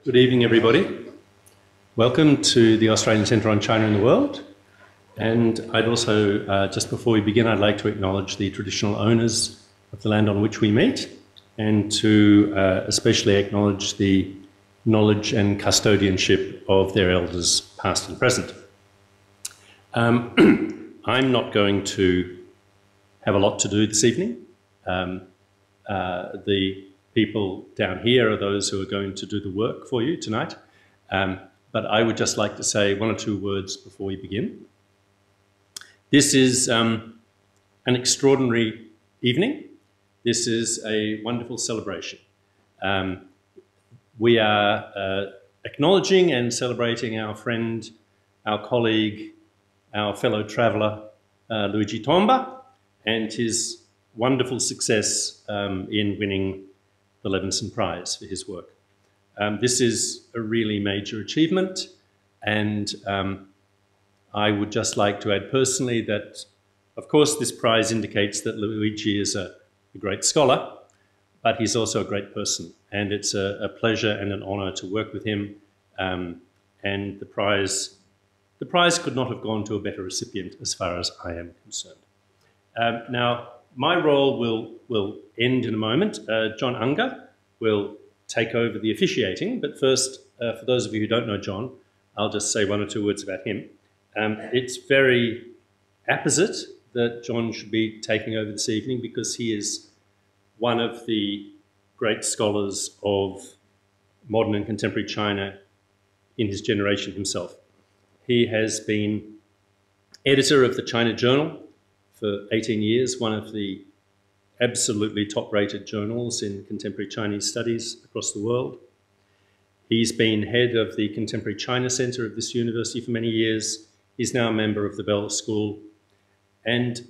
Good evening, everybody. Welcome to the Australian Centre on China and the World. And I'd also, uh, just before we begin, I'd like to acknowledge the traditional owners of the land on which we meet and to uh, especially acknowledge the knowledge and custodianship of their elders, past and present. Um, I'm not going to have a lot to do this evening. Um, uh, the people down here are those who are going to do the work for you tonight. Um, but I would just like to say one or two words before we begin. This is um, an extraordinary evening. This is a wonderful celebration. Um, we are uh, acknowledging and celebrating our friend, our colleague, our fellow traveller, uh, Luigi Tomba, and his wonderful success um, in winning the Levenson Prize for his work. Um, this is a really major achievement, and um, I would just like to add personally that, of course, this prize indicates that Luigi is a, a great scholar, but he's also a great person, and it's a, a pleasure and an honour to work with him. Um, and the prize, the prize could not have gone to a better recipient, as far as I am concerned. Um, now, my role will, will end in a moment. Uh, John Unger will take over the officiating, but first, uh, for those of you who don't know John, I'll just say one or two words about him. Um, it's very apposite that John should be taking over this evening because he is one of the great scholars of modern and contemporary China in his generation himself. He has been editor of the China Journal for 18 years, one of the absolutely top-rated journals in contemporary Chinese studies across the world. He's been head of the Contemporary China Center of this university for many years. He's now a member of the Bell School. And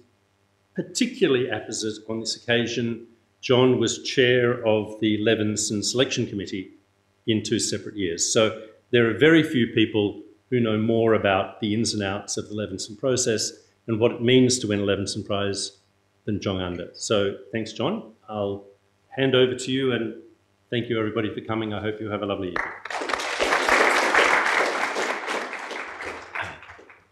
particularly apposite on this occasion, John was chair of the Levenson Selection Committee in two separate years. So there are very few people who know more about the ins and outs of the Levenson process and what it means to win a Levenson Prize than John Unger. So thanks, John. I'll hand over to you and thank you everybody for coming. I hope you have a lovely evening.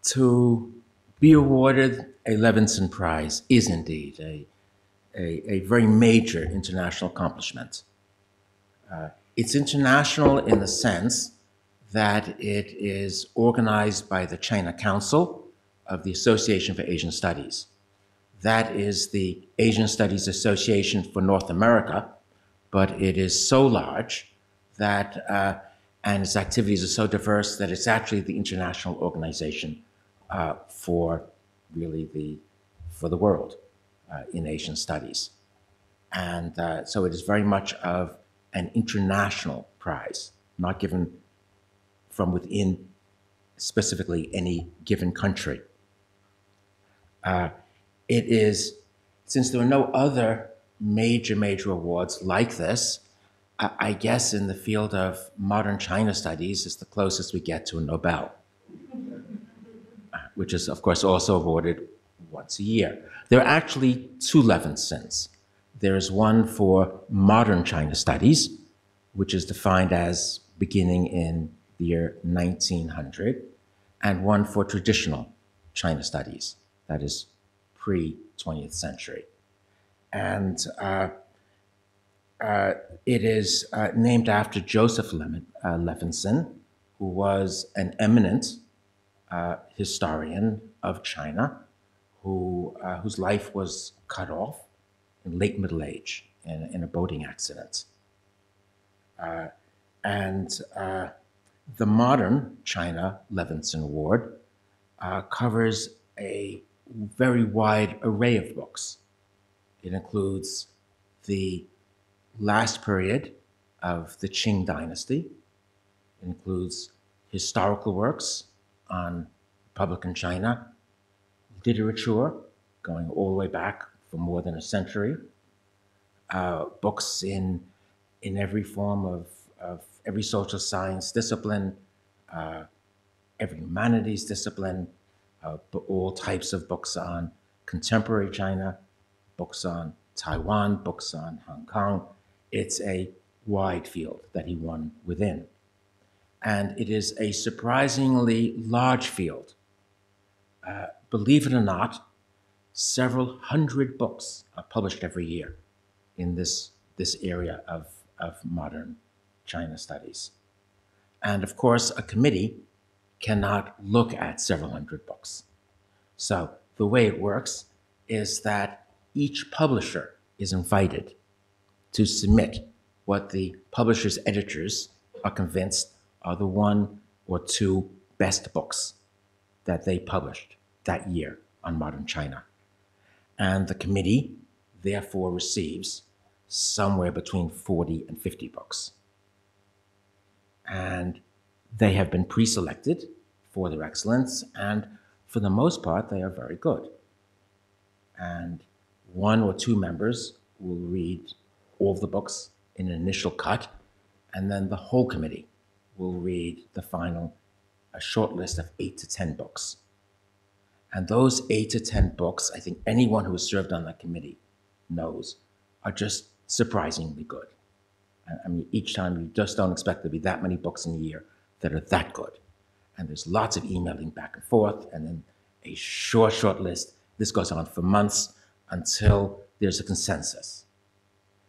To be awarded a Levenson Prize is indeed a, a, a very major international accomplishment. Uh, it's international in the sense that it is organized by the China Council, of the Association for Asian Studies. That is the Asian Studies Association for North America, but it is so large that, uh, and its activities are so diverse that it's actually the international organization uh, for really the, for the world uh, in Asian studies. And uh, so it is very much of an international prize, not given from within specifically any given country. Uh, it is, since there are no other major, major awards like this, I, I guess in the field of modern China studies is the closest we get to a Nobel, uh, which is, of course, also awarded once a year. There are actually two Levensons. There is one for modern China studies, which is defined as beginning in the year 1900, and one for traditional China studies, that is pre 20th century. And uh, uh, it is uh, named after Joseph uh, Levenson, who was an eminent uh, historian of China, who, uh, whose life was cut off in late middle age in, in a boating accident. and the modern China Levenson Award covers a very wide array of books. It includes the last period of the Qing dynasty. It includes historical works on Republican China, literature going all the way back for more than a century, uh, books in, in every form of, of every social science discipline, uh, every humanities discipline, uh, all types of books on contemporary China, books on Taiwan, books on Hong Kong. It's a wide field that he won within. and it is a surprisingly large field. Uh, believe it or not, several hundred books are published every year in this, this area of, of modern China studies. And of course, a committee cannot look at several hundred books. So the way it works is that each publisher is invited to submit what the publisher's editors are convinced are the one or two best books that they published that year on modern China. And the committee therefore receives somewhere between 40 and 50 books. And they have been pre selected for their excellence, and for the most part, they are very good. And one or two members will read all of the books in an initial cut, and then the whole committee will read the final, a short list of eight to 10 books. And those eight to 10 books, I think anyone who has served on that committee knows, are just surprisingly good. I mean, each time you just don't expect there to be that many books in a year that are that good. And there's lots of emailing back and forth, and then a short, short list. This goes on for months until there's a consensus.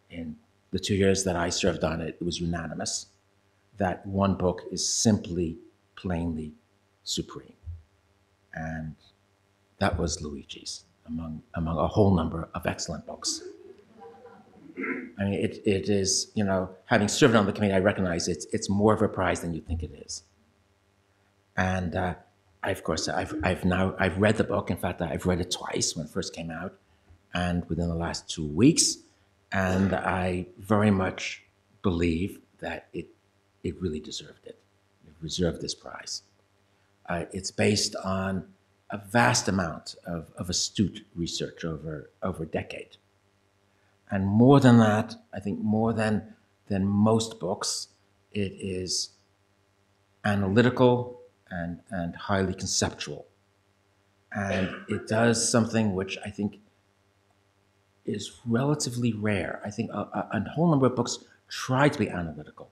In the two years that I served on it, it was unanimous that one book is simply plainly supreme. And that was Luigi's, among, among a whole number of excellent books. I mean, it, it is, you know, having served on the committee, I recognize it's, it's more of a prize than you think it is. And uh, I, of course, I've, I've now, I've read the book. In fact, I've read it twice when it first came out and within the last two weeks. And I very much believe that it, it really deserved it. It deserved this prize. Uh, it's based on a vast amount of, of astute research over, over a decade. And more than that, I think more than, than most books, it is analytical and, and highly conceptual. And it does something which I think is relatively rare. I think a, a, a, whole number of books try to be analytical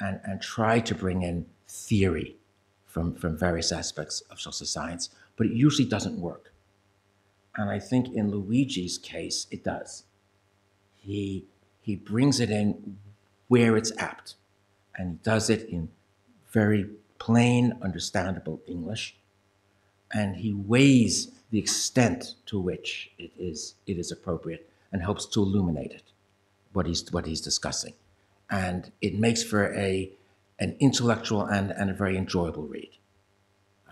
and, and try to bring in theory from, from various aspects of social science, but it usually doesn't work. And I think in Luigi's case, it does. He, he brings it in where it's apt, and he does it in very plain, understandable English, and he weighs the extent to which it is, it is appropriate and helps to illuminate it, what he's, what he's discussing. And it makes for a, an intellectual and, and a very enjoyable read.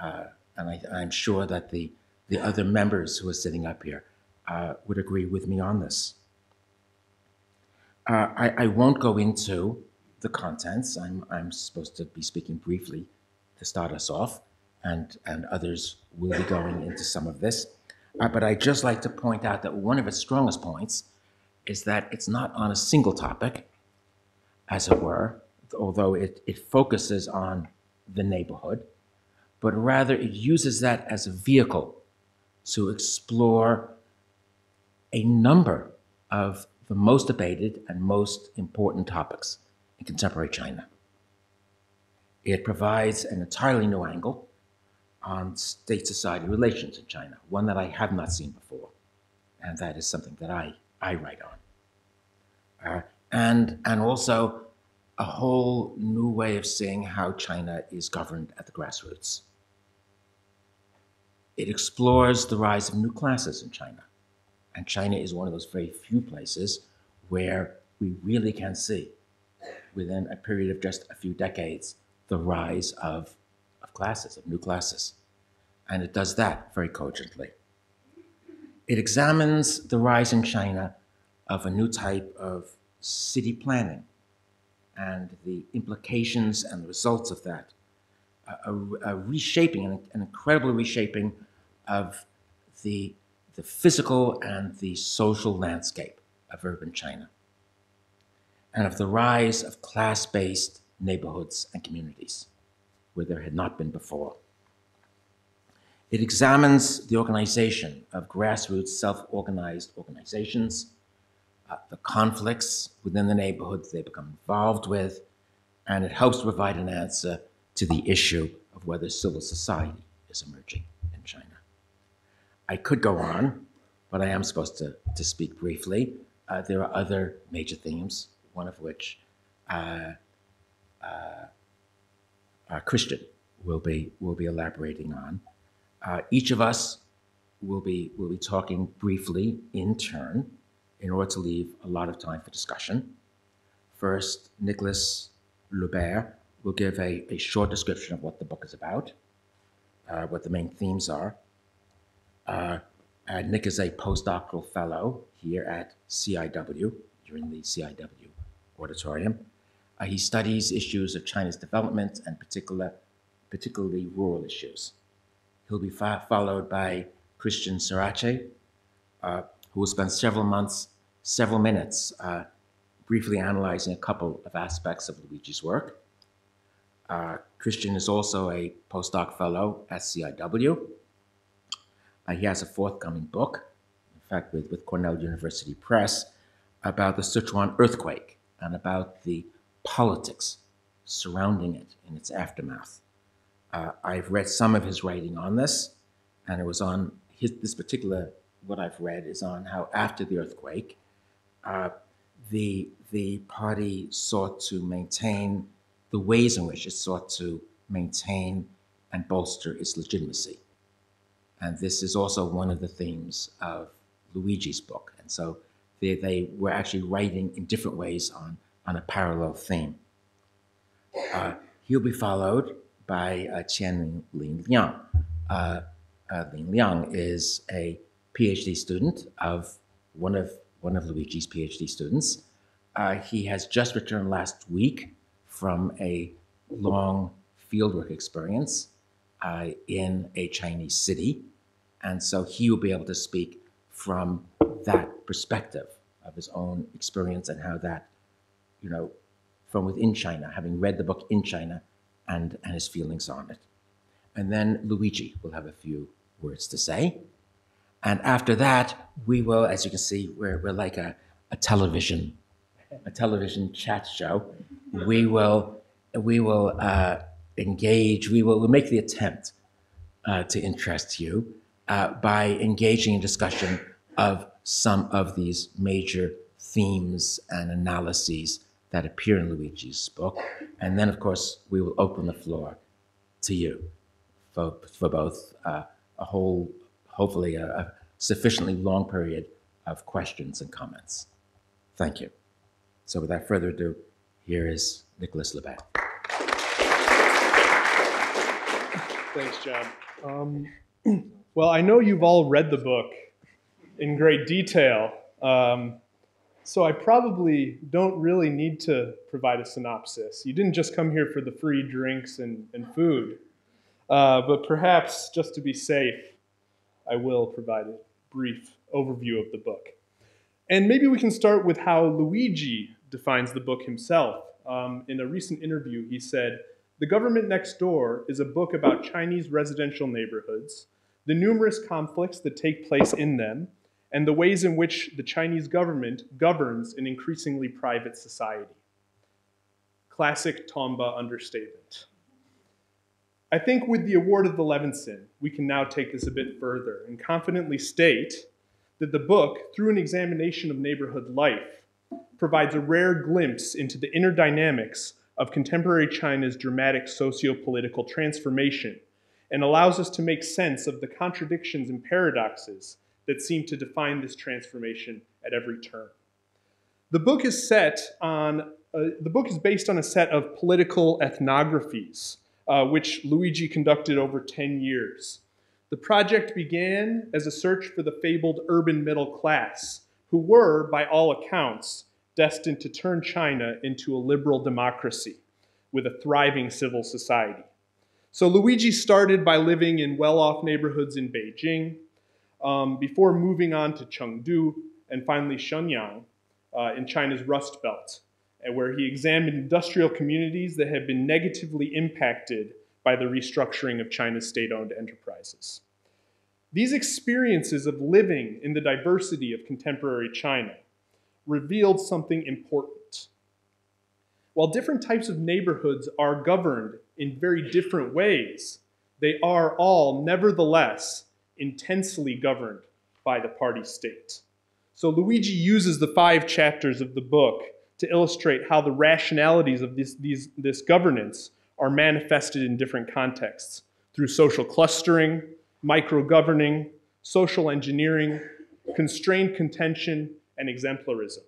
Uh, and I, I'm sure that the, the other members who are sitting up here uh, would agree with me on this. Uh, I, I, won't go into the contents. I'm, I'm supposed to be speaking briefly to start us off, and, and others will be going into some of this. Uh, but I'd just like to point out that one of its strongest points is that it's not on a single topic, as it were, although it, it focuses on the neighborhood, but rather it uses that as a vehicle to explore a number of the most debated and most important topics in contemporary China. It provides an entirely new angle on state society relations in China, one that I have not seen before. And that is something that I, I write on. Uh, and, and also a whole new way of seeing how China is governed at the grassroots. It explores the rise of new classes in China. And China is one of those very few places where we really can see, within a period of just a few decades, the rise of, of classes, of new classes. And it does that very cogently. It examines the rise in China of a new type of city planning and the implications and the results of that. A, a, a reshaping, an, an incredible reshaping of the, the physical and the social landscape of urban China, and of the rise of class based neighborhoods and communities where there had not been before. It examines the organization of grassroots self organized organizations, uh, the conflicts within the neighborhoods they become involved with, and it helps provide an answer to the issue of whether civil society is emerging. I could go on, but I am supposed to, to speak briefly. Uh, there are other major themes, one of which uh, uh, uh Christian will be, will be elaborating on. Uh, each of us will be, will be talking briefly in turn in order to leave a lot of time for discussion. First, Nicholas Loubere will give a, a short description of what the book is about, uh, what the main themes are. Uh, Nick is a postdoctoral fellow here at CIW, you're in the CIW auditorium. Uh, he studies issues of China's development and particular, particularly rural issues. He'll be followed by Christian Sorace, uh, who will spend several months, several minutes, uh, briefly analyzing a couple of aspects of Luigi's work. Uh, Christian is also a postdoc fellow at CIW. Uh, he has a forthcoming book, in fact, with, with Cornell University Press, about the Sichuan earthquake and about the politics surrounding it in its aftermath. Uh, I've read some of his writing on this, and it was on his, this particular, what I've read is on how after the earthquake, uh, the, the party sought to maintain the ways in which it sought to maintain and bolster its legitimacy. And this is also one of the themes of Luigi's book. And so they, they were actually writing in different ways on, on a parallel theme. Uh, he'll be followed by uh, Qian Lin Liang. Uh, uh, Lin Liang is a PhD student of one of, one of Luigi's PhD students. Uh, he has just returned last week from a long fieldwork experience uh, in a Chinese city. And so he will be able to speak from that perspective of his own experience and how that, you know, from within China, having read the book in China and, and his feelings on it. And then Luigi will have a few words to say. And after that, we will, as you can see, we're, we're like a, a television, a television chat show. We will, we will uh, engage, we will we'll make the attempt uh, to interest you uh, by engaging in discussion of some of these major themes and analyses that appear in Luigi's book. And then, of course, we will open the floor to you for, for both uh, a whole, hopefully, a, a sufficiently long period of questions and comments. Thank you. So without further ado, here is Nicholas Loubere. Thanks, John. Um, well, I know you've all read the book in great detail, um, so I probably don't really need to provide a synopsis. You didn't just come here for the free drinks and, and food, uh, but perhaps just to be safe, I will provide a brief overview of the book. And maybe we can start with how Luigi defines the book himself. Um, in a recent interview, he said, The Government Next Door is a book about Chinese residential neighborhoods, the numerous conflicts that take place in them, and the ways in which the Chinese government governs an increasingly private society. Classic Tomba understatement. I think with the award of the Levenson, we can now take this a bit further and confidently state that the book, through an examination of neighborhood life, provides a rare glimpse into the inner dynamics of contemporary China's dramatic socio-political transformation and allows us to make sense of the contradictions and paradoxes that seem to define this transformation at every turn. The book is set on, uh, the book is based on a set of political ethnographies, uh, which Luigi conducted over 10 years. The project began as a search for the fabled urban middle class, who were, by all accounts, destined to turn China into a liberal democracy with a thriving civil society. So Luigi started by living in well-off neighborhoods in Beijing, um, before moving on to Chengdu and finally Shenyang uh, in China's Rust Belt, where he examined industrial communities that had been negatively impacted by the restructuring of China's state-owned enterprises. These experiences of living in the diversity of contemporary China revealed something important. While different types of neighborhoods are governed in very different ways, they are all nevertheless intensely governed by the party state. So Luigi uses the five chapters of the book to illustrate how the rationalities of this, these, this governance are manifested in different contexts through social clustering, micro governing, social engineering, constrained contention, and exemplarism.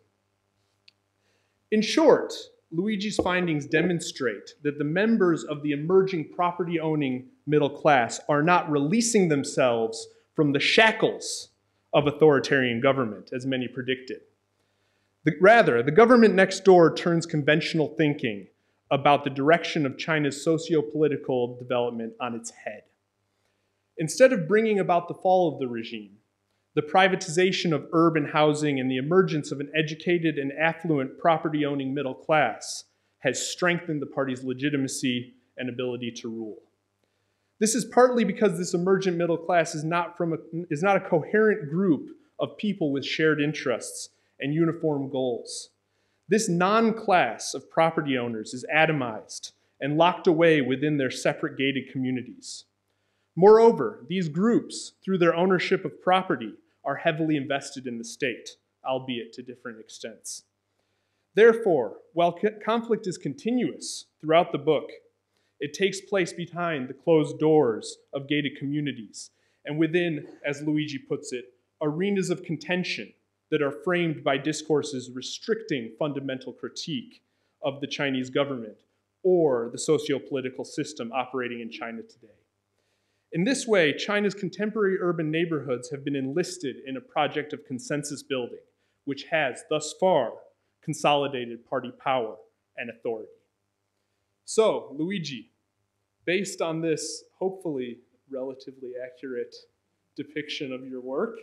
In short, Luigi's findings demonstrate that the members of the emerging property owning middle class are not releasing themselves from the shackles of authoritarian government, as many predicted. The, rather, the government next door turns conventional thinking about the direction of China's socio political development on its head. Instead of bringing about the fall of the regime, the privatization of urban housing and the emergence of an educated and affluent property owning middle class has strengthened the party's legitimacy and ability to rule. This is partly because this emergent middle class is not, from a, is not a coherent group of people with shared interests and uniform goals. This non class of property owners is atomized and locked away within their separate gated communities. Moreover, these groups, through their ownership of property, are heavily invested in the state, albeit to different extents. Therefore, while conflict is continuous throughout the book, it takes place behind the closed doors of gated communities and within, as Luigi puts it, arenas of contention that are framed by discourses restricting fundamental critique of the Chinese government or the socio political system operating in China today. In this way, China's contemporary urban neighborhoods have been enlisted in a project of consensus building, which has, thus far, consolidated party power and authority. So, Luigi, based on this hopefully relatively accurate depiction of your work,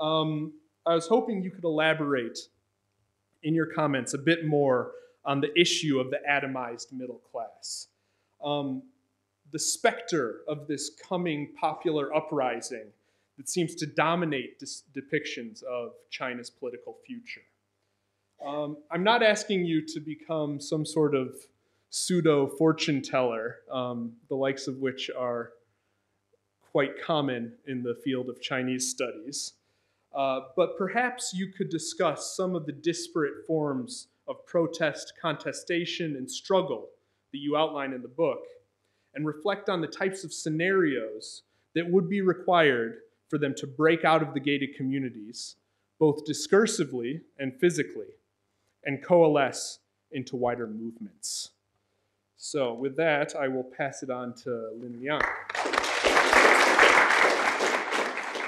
um, I was hoping you could elaborate in your comments a bit more on the issue of the atomized middle class. Um, the specter of this coming popular uprising that seems to dominate depictions of China's political future. Um, I'm not asking you to become some sort of pseudo fortune teller, um, the likes of which are quite common in the field of Chinese studies. Uh, but perhaps you could discuss some of the disparate forms of protest, contestation, and struggle that you outline in the book and reflect on the types of scenarios that would be required for them to break out of the gated communities, both discursively and physically, and coalesce into wider movements. So, with that, I will pass it on to Lin Liang.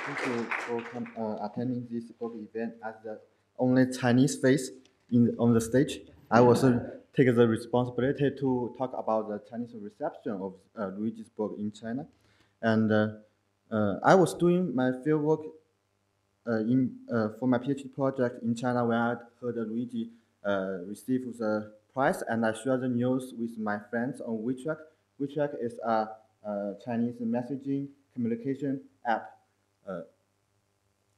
Thank you for uh, attending this book event as the only Chinese face in, on the stage. I was take the responsibility to talk about the Chinese reception of uh, Luigi's book in China. And uh, uh, I was doing my fieldwork uh, in, uh, for my PhD project in China when I heard Luigi receive the prize, and I shared the news with my friends on WeChat. WeChat is a, a Chinese messaging communication app.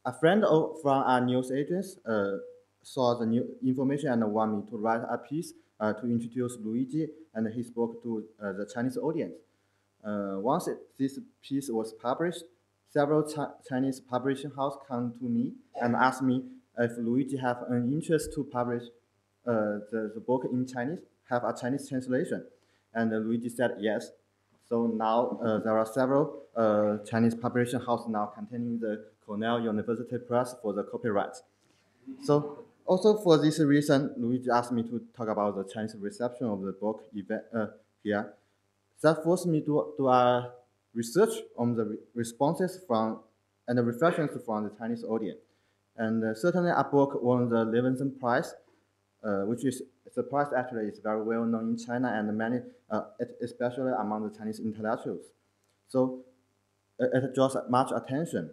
a friend of, from our news agent saw the new information and wanted me to write a piece to introduce Luigi and his book to uh, the Chinese audience. Uh, once it, this piece was published, several Ch Chinese publishing houses come to me and asked me if Luigi have an interest to publish the, the book in Chinese, have a Chinese translation. And Luigi said yes. So now uh, there are several uh, Chinese publishing houses now containing the Cornell University Press for the copyright. So also for this reason, Luigi asked me to talk about the Chinese reception of the book event, uh, here. That forced me to do a research on the responses from and the reflections from the Chinese audience. And uh, certainly a book won the Levenson Prize, uh, which is the prize actually is very well known in China and many, uh, especially among the Chinese intellectuals. So uh, it draws much attention.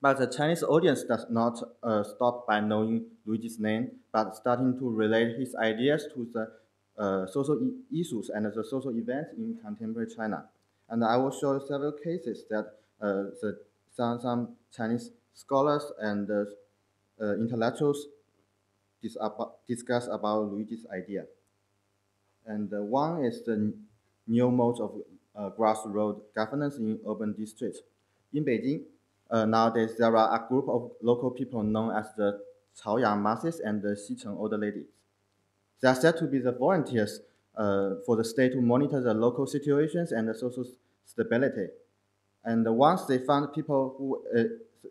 But the Chinese audience does not uh, stop by knowing Luigi's name, but starting to relate his ideas to the uh, social issues and the social events in contemporary China. And I will show several cases that uh, the, some, some Chinese scholars and uh, intellectuals dis discuss about Luigi's idea. And uh, one is the new mode of uh, grassroots governance in urban districts. In Beijing, uh, nowadays there are a group of local people known as the Chaoyang masses and the Xicheng old ladies. They are said to be the volunteers uh, for the state to monitor the local situations and the social stability. And once they found people who uh,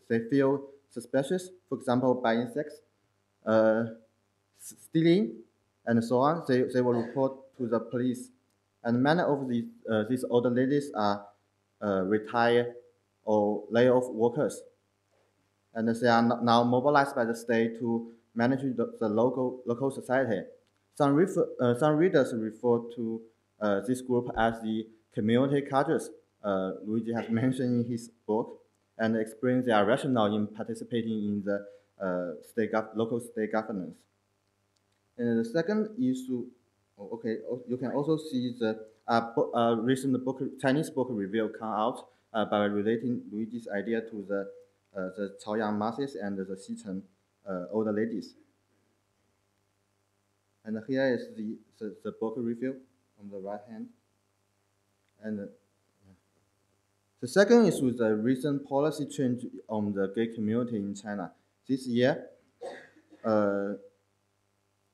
they feel suspicious, for example, buying sex, uh, stealing, and so on, they, they will report to the police. And many of these, uh, these older ladies are uh, retired or lay off workers. And they are now mobilized by the state to manage the, the local, local society. Some, refer, uh, some readers refer to uh, this group as the community cadres uh, Luigi has mentioned in his book and explains their rationale in participating in the uh, state local state governance. And the second issue, oh, okay, oh, you can also see the uh, recent book, Chinese book review come out uh, by relating Luigi's idea to the uh, the Chaoyang masses and the Xicheng older ladies. And here is the, the, the book review on the right hand. And the second is with the recent policy change on the gay community in China. This year, uh,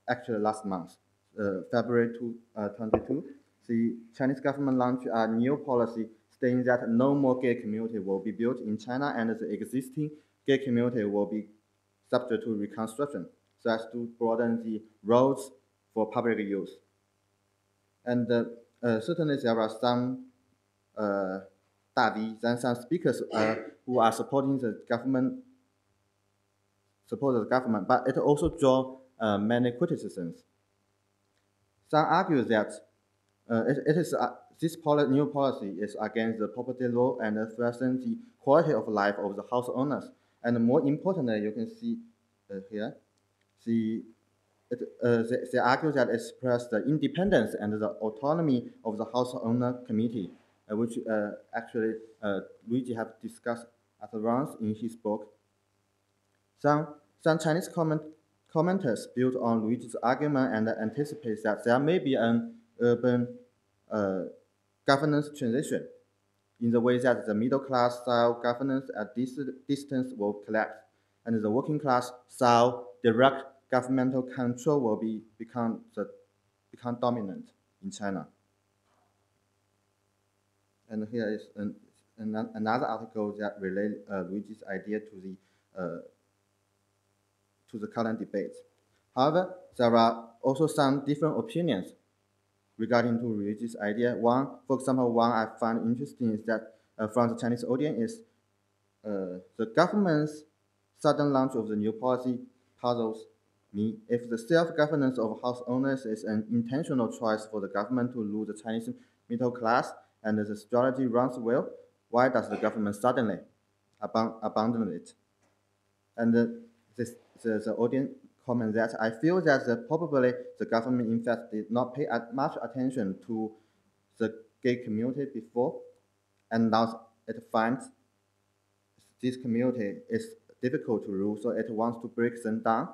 actually last month, uh, February two, uh, 22, the Chinese government launched a new policy stating that no more gay community will be built in China and the existing gay community will be subject to reconstruction so as to broaden the roads for public use. And uh, uh, certainly there are some uh, Davi, then some speakers uh, who are supporting the government, support the government, but it also draw uh, many criticisms. Some argue that uh, it, it is uh, this poli new policy is against the property law and threatens the quality of life of the house owners. And more importantly, you can see uh, here, the it, uh, they, they, argue that it suppresses the independence and the autonomy of the house owner committee uh, which uh, actually uh, Luigi have discussed at once in his book. Some, some Chinese comment, commenters build on Luigi's argument and anticipate that there may be an urban governance transition in the way that the middle class style governance at this distance will collapse, and the working class style direct governmental control will be become the become dominant in China. And here is an, an, another article that relates uh, Luigi's idea to the uh, to the current debate. However, there are also some different opinions regarding to Luigi's idea. One, for example, one I find interesting is that uh, from the Chinese audience is uh, the government's sudden launch of the new policy puzzles me. If the self-governance of house owners is an intentional choice for the government to lose the Chinese middle class, and the strategy runs well, why does the government suddenly abandon it? And the, this, the, the audience comment that I feel that the, probably the government in fact did not pay much attention to the gay community before, and now it finds this community is difficult to rule, so it wants to break them down.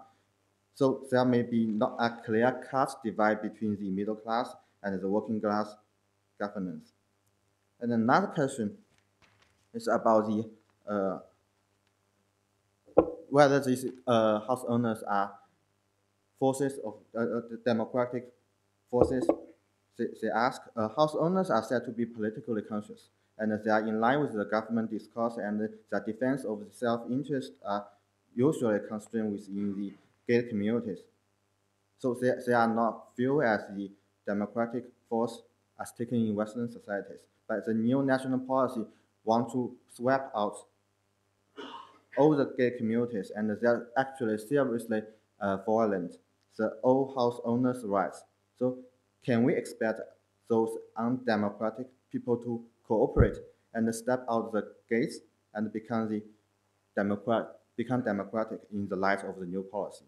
So there may be not a clear-cut divide between the middle class and the working class governance. And another question is about the uh, whether these uh, house owners are forces of uh, uh democratic forces. They, they ask, uh, house owners are said to be politically conscious, and they are in line with the government discourse, and the defense of the self-interest are usually constrained within the gay communities. So they, they are not viewed as the democratic force as taken in Western societies but the new national policy want to sweep out all the gay communities, and they're actually seriously uh, violent the old house owners' rights. So can we expect those undemocratic people to cooperate and step out the gates and become the democrat become democratic in the light of the new policy?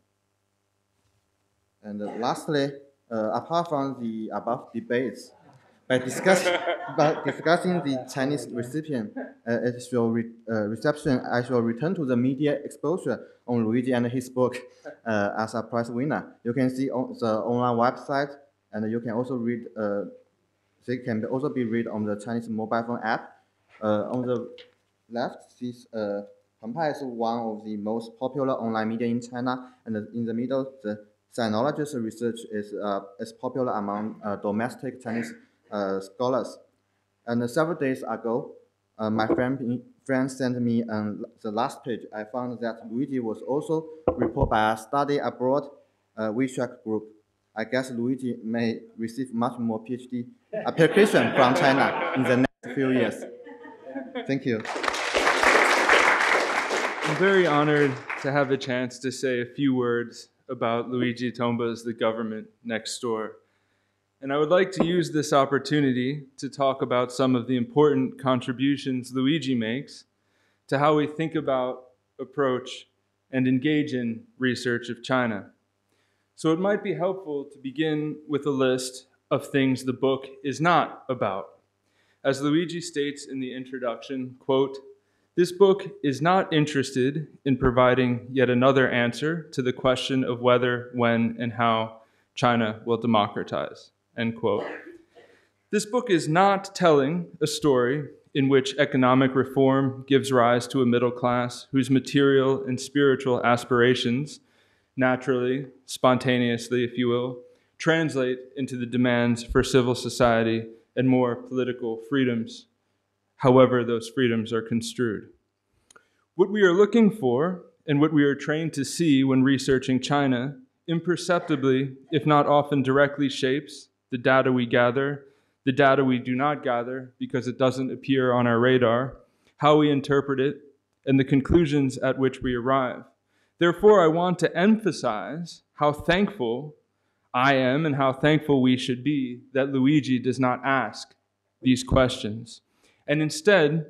And lastly, uh, apart from the above debates, by, discuss, by discussing the Chinese recipient uh, re, uh, reception, I shall return to the media exposure on Luigi and his book uh, as a prize winner. You can see on the online website, and you can also read uh, they can also be read on the Chinese mobile phone app. Uh, on the left, this uh, is one of the most popular online media in China, and in the middle, the sinologist research is, uh, is popular among uh, domestic Chinese scholars. And several days ago, uh, my friend, friend sent me on the last page. I found that Luigi was also reported by a study abroad uh, WeChat group. I guess Luigi may receive much more PhD application from China in the next few years. Thank you. I'm very honored to have a chance to say a few words about Luigi Tomba's The Government Next Door. And I would like to use this opportunity to talk about some of the important contributions Luigi makes to how we think about, approach, and engage in research of China. So it might be helpful to begin with a list of things the book is not about. As Luigi states in the introduction, quote, this book is not interested in providing yet another answer to the question of whether, when, and how China will democratize. End quote. This book is not telling a story in which economic reform gives rise to a middle class whose material and spiritual aspirations naturally, spontaneously, if you will, translate into the demands for civil society and more political freedoms however those freedoms are construed. What we are looking for and what we are trained to see when researching China imperceptibly, if not often directly, shapes the data we gather, the data we do not gather because it doesn't appear on our radar, how we interpret it, and the conclusions at which we arrive. Therefore, I want to emphasize how thankful I am and how thankful we should be that Luigi does not ask these questions and instead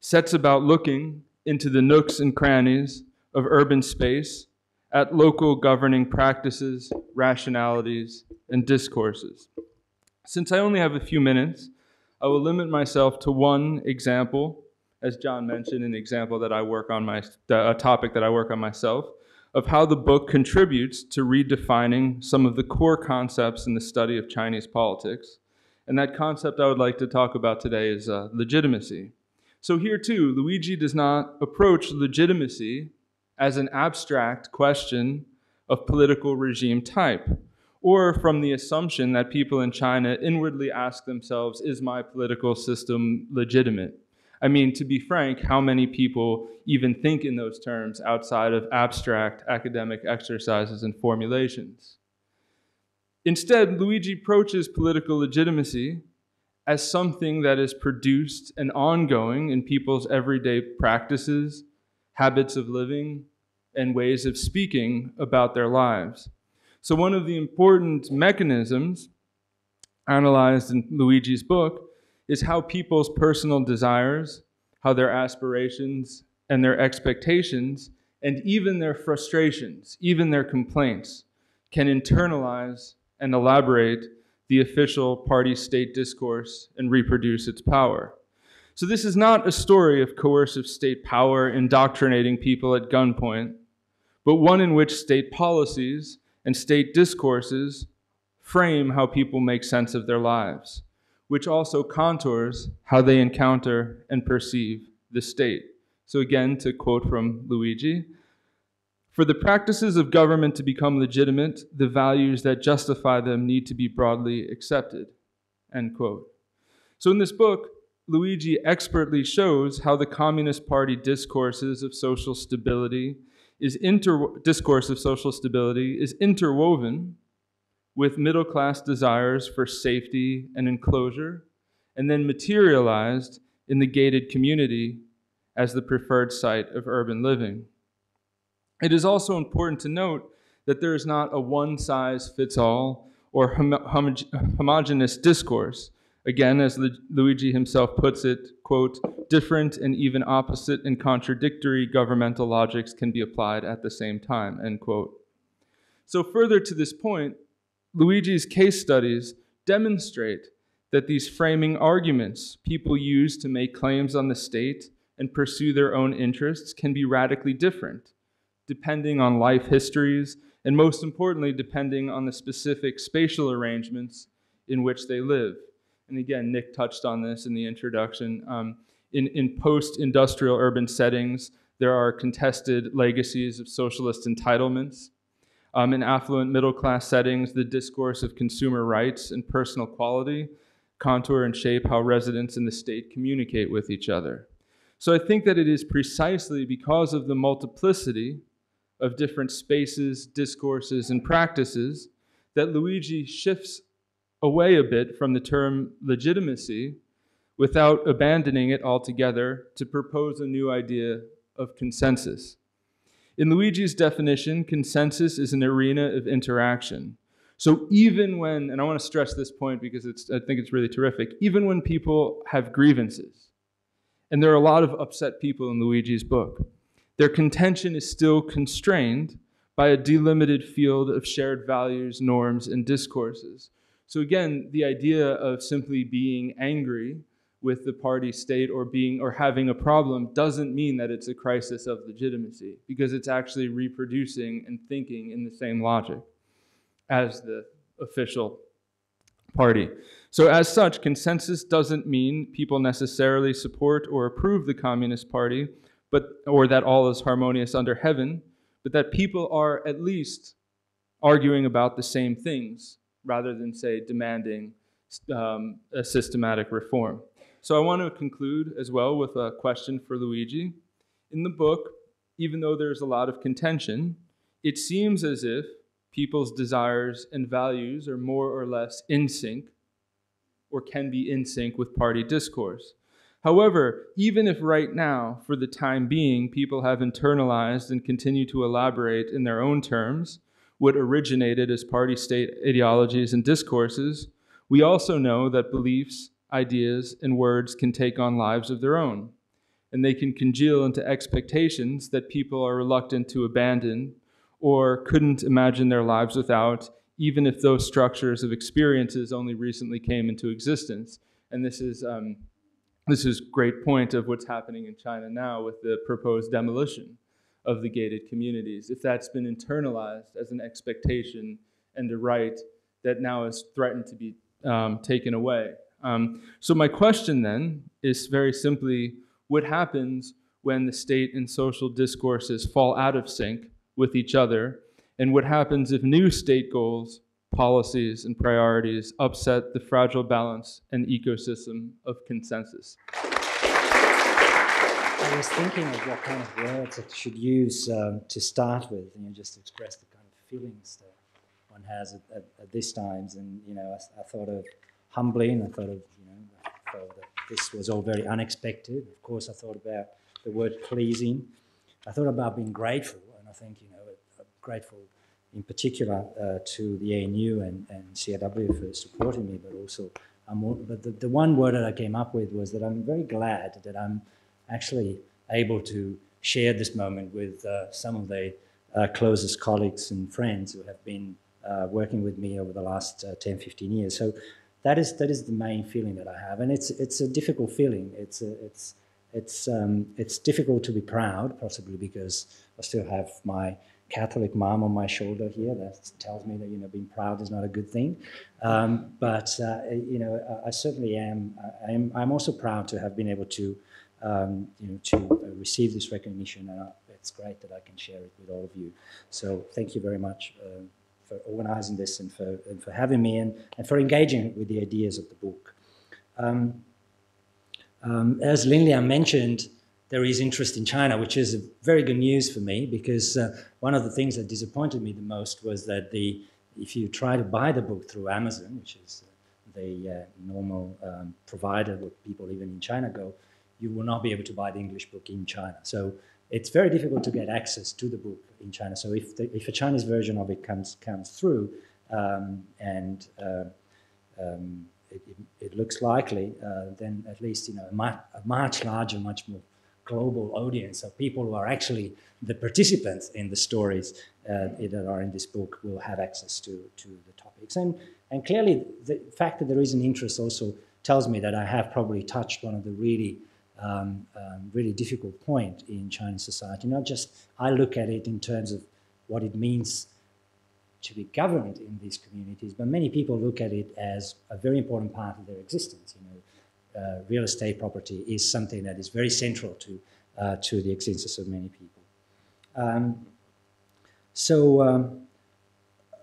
sets about looking into the nooks and crannies of urban space at local governing practices, rationalities, and discourses. Since I only have a few minutes, I will limit myself to one example, as John mentioned, an example that I work on my, a topic that I work on myself, of how the book contributes to redefining some of the core concepts in the study of Chinese politics and that concept I would like to talk about today is uh, legitimacy. So, here too, Luigi does not approach legitimacy as an abstract question of political regime type, or from the assumption that people in China inwardly ask themselves, is my political system legitimate? I mean, to be frank, how many people even think in those terms outside of abstract academic exercises and formulations? Instead, Luigi approaches political legitimacy as something that is produced and ongoing in people's everyday practices, habits of living, and ways of speaking about their lives. So, one of the important mechanisms analyzed in Luigi's book is how people's personal desires, how their aspirations and their expectations, and even their frustrations, even their complaints, can internalize and elaborate the official party state discourse and reproduce its power. So, this is not a story of coercive state power indoctrinating people at gunpoint, but one in which state policies and state discourses frame how people make sense of their lives, which also contours how they encounter and perceive the state. So, again, to quote from Luigi, for the practices of government to become legitimate, the values that justify them need to be broadly accepted. End quote. So in this book, Luigi expertly shows how the Communist Party discourses of social stability is inter- discourse of social stability is interwoven with middle class desires for safety and enclosure, and then materialized in the gated community as the preferred site of urban living. It is also important to note that there is not a one size fits all or homogeneous discourse. Again, as Luigi himself puts it, quote, different and even opposite and contradictory governmental logics can be applied at the same time, end quote. So, further to this point, Luigi's case studies demonstrate that these framing arguments people use to make claims on the state and pursue their own interests can be radically different depending on life histories, and most importantly, depending on the specific spatial arrangements in which they live. And again, Nick touched on this in the introduction. Um, in, in post industrial urban settings, there are contested legacies of socialist entitlements. Um, in affluent middle class settings, the discourse of consumer rights and personal quality contour and shape how residents in the state communicate with each other. So I think that it is precisely because of the multiplicity of different spaces, discourses, and practices that Luigi shifts away a bit from the term legitimacy without abandoning it altogether to propose a new idea of consensus. In Luigi's definition, consensus is an arena of interaction. So even when, and I want to stress this point because it's, I think it's really terrific, even when people have grievances, and there are a lot of upset people in Luigi's book, their contention is still constrained by a delimited field of shared values, norms, and discourses. So again, the idea of simply being angry with the party state or being or having a problem doesn't mean that it's a crisis of legitimacy because it's actually reproducing and thinking in the same logic as the official party. So as such, consensus doesn't mean people necessarily support or approve the Communist Party, but or that all is harmonious under heaven, but that people are at least arguing about the same things rather than, say, demanding um, a systematic reform. So I want to conclude as well with a question for Luigi. In the book, even though there's a lot of contention, it seems as if people's desires and values are more or less in sync or can be in sync with party discourse. However, even if right now, for the time being, people have internalized and continue to elaborate in their own terms, what originated as party state ideologies and discourses, we also know that beliefs, ideas, and words can take on lives of their own. And they can congeal into expectations that people are reluctant to abandon or couldn't imagine their lives without, even if those structures of experiences only recently came into existence. And this is um, this is great point of what's happening in China now with the proposed demolition of the gated communities, if that's been internalized as an expectation and a right that now is threatened to be um, taken away. Um, so my question then is very simply, what happens when the state and social discourses fall out of sync with each other? And what happens if new state goals, policies, and priorities upset the fragile balance and ecosystem of consensus? I was thinking of what kind of words I should use um, to start with, you know, just to express the kind of feelings that one has at, at, at this times. And you know, I, I, thought of humbling. I thought of you know, I thought that this was all very unexpected. Of course, I thought about the word pleasing. I thought about being grateful, and I think you know, I'm grateful in particular uh, to the ANU and, and CIW for supporting me, but also, I'm, but the, the one word that I came up with was that I'm very glad that I'm actually able to share this moment with uh, some of the uh, closest colleagues and friends who have been uh, working with me over the last uh, 10, 15 years. So that is, that is the main feeling that I have. And it's, it's a difficult feeling. It's, a, it's, it's, um, it's difficult to be proud, possibly because I still have my Catholic mom on my shoulder here that tells me that you know being proud is not a good thing. Um, but uh, you know I, I certainly am. I am. I'm also proud to have been able to um, you know, to receive this recognition. And it's great that I can share it with all of you. So thank you very much uh, for organizing this and for, and for having me and, and for engaging with the ideas of the book. Um, um, as Lin Liang mentioned, there is interest in China, which is very good news for me because uh, one of the things that disappointed me the most was that the if you try to buy the book through Amazon, which is the uh, normal um, provider that people even in China go, you will not be able to buy the English book in China. So it's very difficult to get access to the book in China. So if, the, if a Chinese version of it comes, comes through um, and uh, um, it, it, it, looks likely, uh, then at least you know a, much, a much larger, much more global audience of people who are actually the participants in the stories uh, that are in this book will have access to, to the topics. And, and clearly, the fact that there is an interest also tells me that I have probably touched one of the really um, um, really difficult point in Chinese society. Not just I look at it in terms of what it means to be governed in these communities, but many people look at it as a very important part of their existence. You know, uh, real estate property is something that is very central to, uh, to the existence of many people. Um, so um,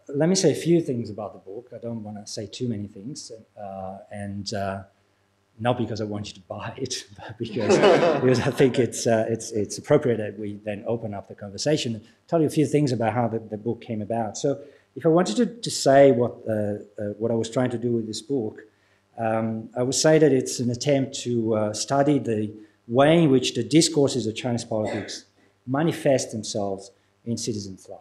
let me say a few things about the book. I don't want to say too many things, uh, and uh, not because I want you to buy it, but because, because I think it's, uh, it's, it's appropriate that we then open up the conversation and tell you a few things about how the, the book came about. So if I wanted to, to say what, uh, uh, what I was trying to do with this book, um, I would say that it's an attempt to uh, study the way in which the discourses of Chinese politics manifest themselves in citizens' life.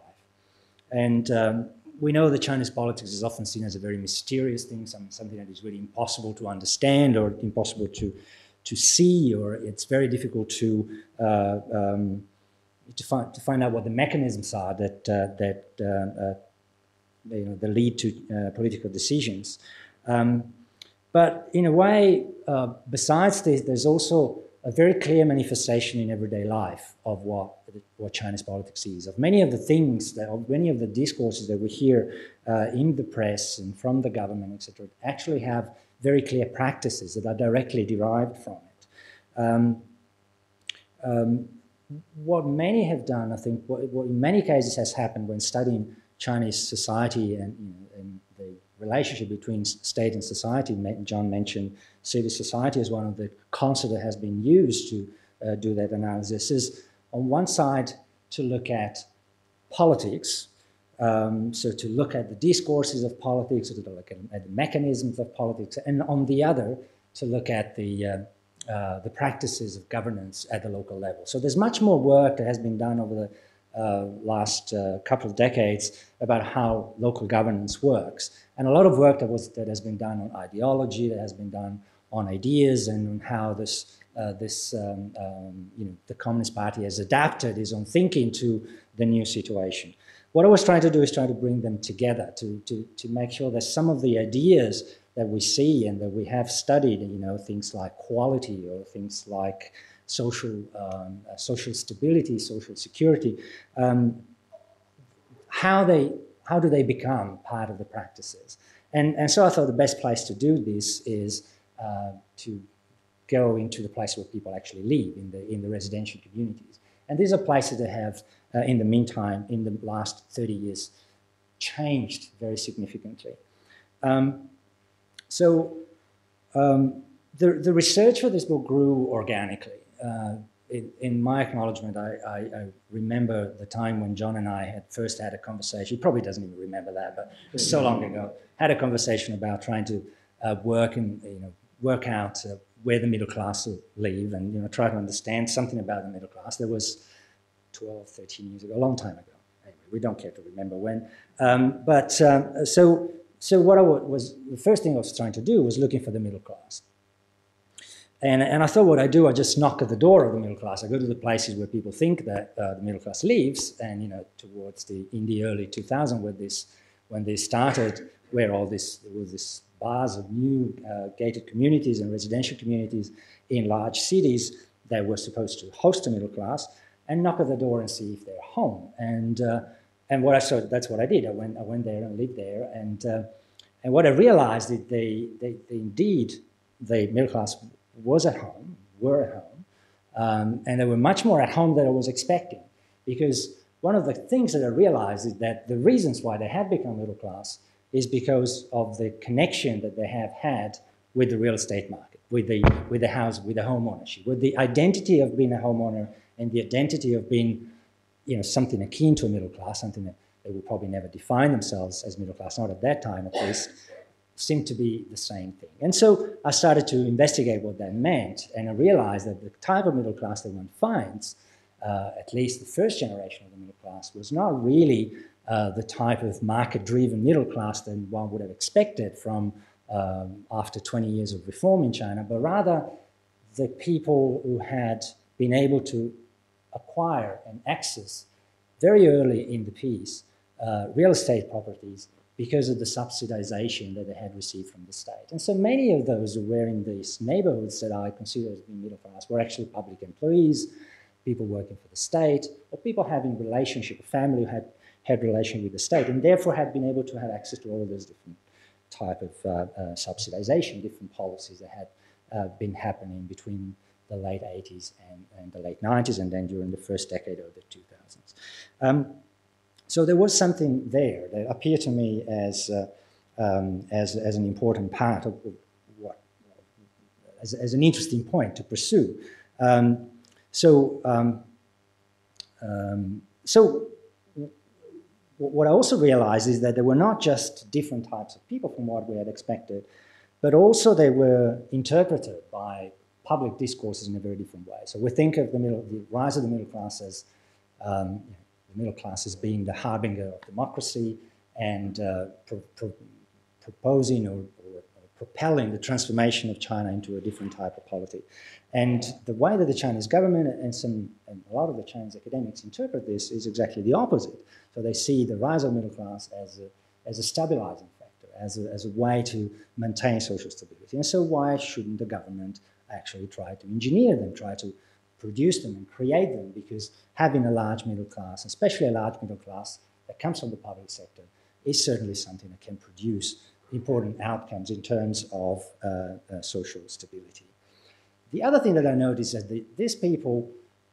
And um, we know that Chinese politics is often seen as a very mysterious thing, some, something that is really impossible to understand or impossible to, to see, or it's very difficult to, uh, um, to, find, to find out what the mechanisms are that, uh, that, uh, uh you know, that lead to uh, political decisions. Um, but in a way, uh, besides this, there's also a very clear manifestation in everyday life of what, what Chinese politics is, of many of the things, that, of many of the discourses that we hear uh, in the press and from the government, etc., actually have very clear practices that are directly derived from it. Um, um, what many have done, I think, what, what, in many cases has happened when studying Chinese society and, you know, relationship between state and society. John mentioned civil society as one of the concepts that has been used to uh, do that analysis. Is on one side to look at politics, um, so to look at the discourses of politics, to look at, at, the mechanisms of politics, and on the other to look at the uh, uh, the practices of governance at the local level. So there's much more work that has been done over the last uh, couple of decades about how local governance works. And a lot of work that, was, that has been done on ideology, that has been done on ideas and on how this, uh, this um, um, you know, the Communist Party has adapted its own thinking to the new situation. What I was trying to do is try to bring them together to, to, to make sure that some of the ideas that we see and that we have studied, you know, things like quality or things like social, um, uh, social stability, social security, um, how, they, how do they become part of the practices? And, and so I thought the best place to do this is uh, to go into the place where people actually live, in the, in the residential communities. And these are places that have, uh, in the meantime, in the last 30 years, changed very significantly. Um, so um, the, the research for this book grew organically uh, in, in, my acknowledgement, I, I, I, remember the time when John and I had first had a conversation. He probably doesn't even remember that, but it was so long ago. Had a conversation about trying to uh, work and you know work out uh, where the middle class live, and you know try to understand something about the middle class. There was 12, 13 years ago, a long time ago. Anyway, we don't care to remember when. Um, but um, so so what I was the first thing I was trying to do was looking for the middle class. And, and I thought what I do, I just knock at the door of the middle class. I go to the places where people think that uh, the middle class lives, and you know, towards the in the early 2000s, when this when this started, where all this there was this bars of new uh, gated communities and residential communities in large cities that were supposed to host the middle class, and knock at the door and see if they're home. And uh, and what I saw, that's what I did. I went I went there and lived there, and uh, and what I realized is they, they, they indeed the middle class was at home, were at home, um, and they were much more at home than I was expecting. Because one of the things that I realized is that the reasons why they have become middle class is because of the connection that they have had with the real estate market, with the, with the house, with the home ownership, with the identity of being a homeowner and the identity of being you know, something akin to a middle class, something that they would probably never define themselves as middle class, not at that time at least seemed to be the same thing. And so I started to investigate what that meant, and I realized that the type of middle class that one finds, uh, at least the first generation of the middle class, was not really uh, the type of market-driven middle class that one would have expected from um, after 20 years of reform in China, but rather the people who had been able to acquire and access very early in the piece uh, real estate properties because of the subsidization that they had received from the state. And so many of those who were in these neighborhoods that I consider as being middle class were actually public employees, people working for the state, or people having relationship, a family who had had relation with the state, and therefore had been able to have access to all of those different type of uh, uh, subsidization, different policies that had uh, been happening between the late 80s and, and, the late 90s, and then during the first decade of the 2000s. Um, so there was something there that appeared to me as, uh, um, as, as an important part of what, as, as an interesting point to pursue. Um, so, um, um so what I also realized is that there were not just different types of people from what we had expected, but also they were interpreted by public discourses in a very different way. So we think of the, middle, the rise of the middle class as um, middle class as being the harbinger of democracy and uh, pro pro proposing or, or, propelling the transformation of China into a different type of polity. And the way that the Chinese government and, some, and a lot of the Chinese academics interpret this is exactly the opposite. So they see the rise of middle class as a, as a stabilizing factor, as a, as a way to maintain social stability. And so why shouldn't the government actually try to engineer them, try to produce them and create them? Because having a large middle class, especially a large middle class that comes from the public sector, is certainly something that can produce important outcomes in terms of uh, uh, social stability. The other thing that I noticed is that these people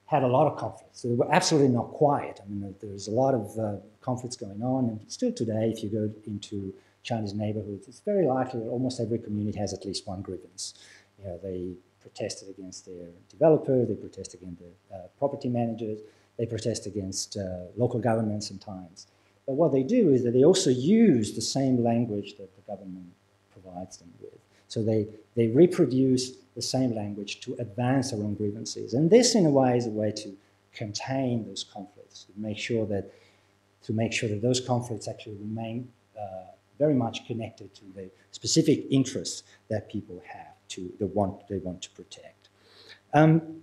had a lot of conflicts. They were absolutely not quiet. I mean, there was a lot of uh, conflicts going on, and still today, if you go into Chinese neighborhoods, it's very likely that almost every community has at least one grievance. You know, they protested against their developer, they protest against the uh, property managers, they protest against uh, local governments sometimes. But what they do is that they also use the same language that the government provides them with. So they, they reproduce the same language to advance their own grievances. And this, in a way, is a way to contain those conflicts, to make sure that, to make sure that those conflicts actually remain uh, very much connected to the specific interests that people have to the want they want to protect. Um,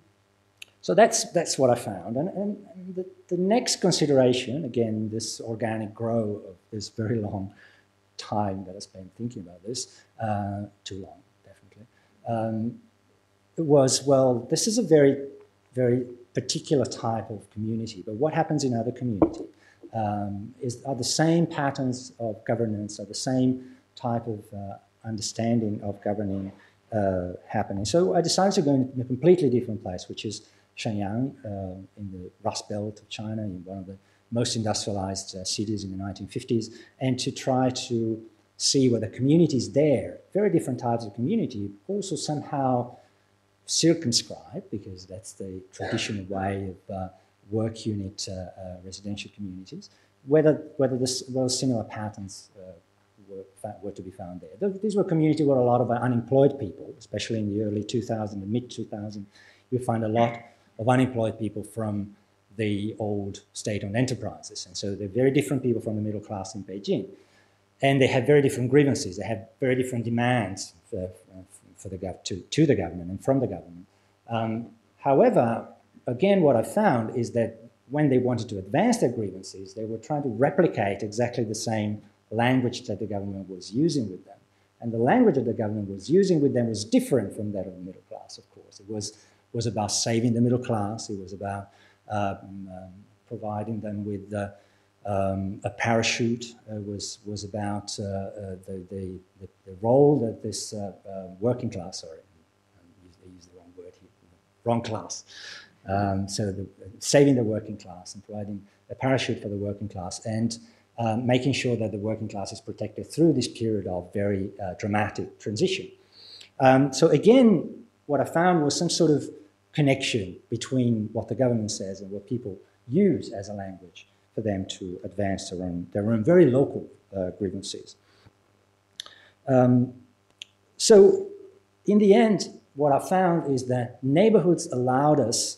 so that's that's what I found. And, and, and the, the, next consideration, again, this organic grow of this very long time that I spent thinking about this, uh, too long, definitely, um, was, well, this is a very, very particular type of community, but what happens in other community um, is, are the same patterns of governance, are the same type of uh, understanding of governing uh, happening. So I decided to go in a completely different place, which is Shenyang uh, in the Rust Belt of China, in one of the most industrialized uh, cities in the 1950s, and to try to see whether communities there, very different types of community, also somehow circumscribed, because that's the traditional way of uh, work unit uh, residential communities, whether, whether this, those similar patterns were, were to be found there. These were communities where a lot of unemployed people, especially in the early 2000s, the mid 2000s, you find a lot of unemployed people from the old state-owned enterprises. And so they're very different people from the middle class in Beijing and they have very different grievances. They have very different demands for, for the gov- to, to the government and from the government. Um, however, again, what I found is that when they wanted to advance their grievances, they were trying to replicate exactly the same language that the government was using with them. And the language that the government was using with them was different from that of the middle class, of course. It was, was about saving the middle class, it was about um, um, providing them with um, a parachute it was, was about uh, uh, the, the, the, role that this uh, uh, working class, sorry, I used the wrong word here, wrong class. Um, so the, saving the working class and providing a parachute for the working class and um, making sure that the working class is protected through this period of very uh, dramatic transition. Um, so again, what I found was some sort of connection between what the government says and what people use as a language for them to advance their own, their own very local uh, grievances. Um, so in the end, what I found is that neighborhoods allowed us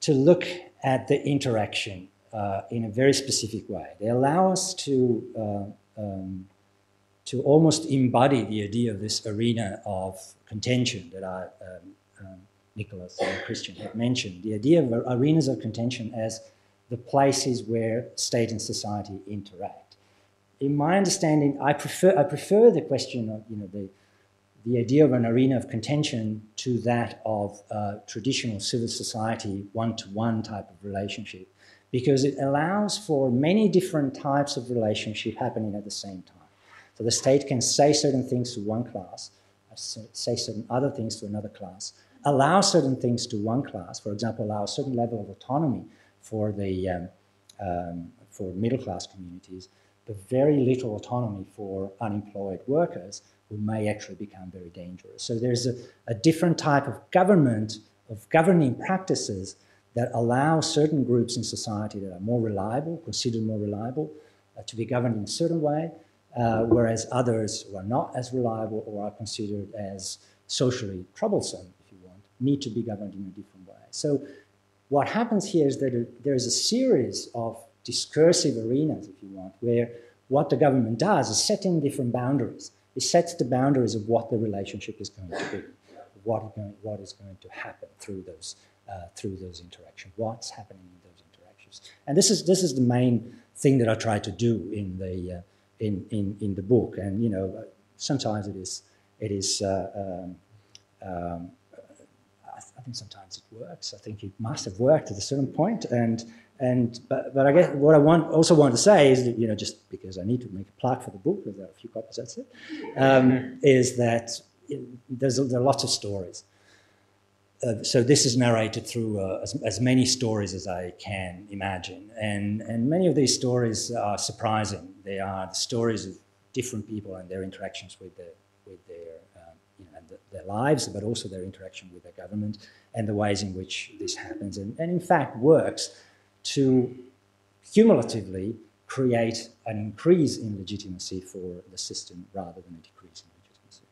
to look at the interaction uh, in a very specific way. They allow us to, uh, um, to almost embody the idea of this arena of contention that I, um, um Nicholas and Christian have mentioned, the idea of arenas of contention as the places where state and society interact. In my understanding, I prefer, I prefer the question of, you know, the, the idea of an arena of contention to that of traditional civil society one-to-one -one type of relationship, because it allows for many different types of relationship happening at the same time. So the state can say certain things to one class, uh, say certain other things to another class, allow certain things to one class, for example, allow a certain level of autonomy for the um, um, for middle class communities, but very little autonomy for unemployed workers who may actually become very dangerous. So there's a, a different type of government, of governing practices that allow certain groups in society that are more reliable, considered more reliable, uh, to be governed in a certain way, uh, whereas others who are not as reliable or are considered as socially troublesome, if you want, need to be governed in a different way. So what happens here is that there is a series of discursive arenas, if you want, where what the government does is set in different boundaries. It sets the boundaries of what the relationship is going to be, what, going, what is going to happen through those, uh, through those interactions, what's happening in those interactions. And this is, this is the main thing that I try to do in the, uh, in, in, in the book. And, you know, sometimes it is, it is uh, um, um, I think sometimes it works. I think it must have worked at a certain point, and and but, but I guess what I want also want to say is that you know just because I need to make a plug for the book, there are a few copies, that's it, um, is that there's there are lots of stories. So this is narrated through uh, as, as, many stories as I can imagine, and and many of these stories are surprising. They are the stories of different people and their interactions with their with their um, you know, the, their lives, but also their interaction with their government and the ways in which this happens, and, and in fact works to cumulatively create an increase in legitimacy for the system rather than a decrease in legitimacy.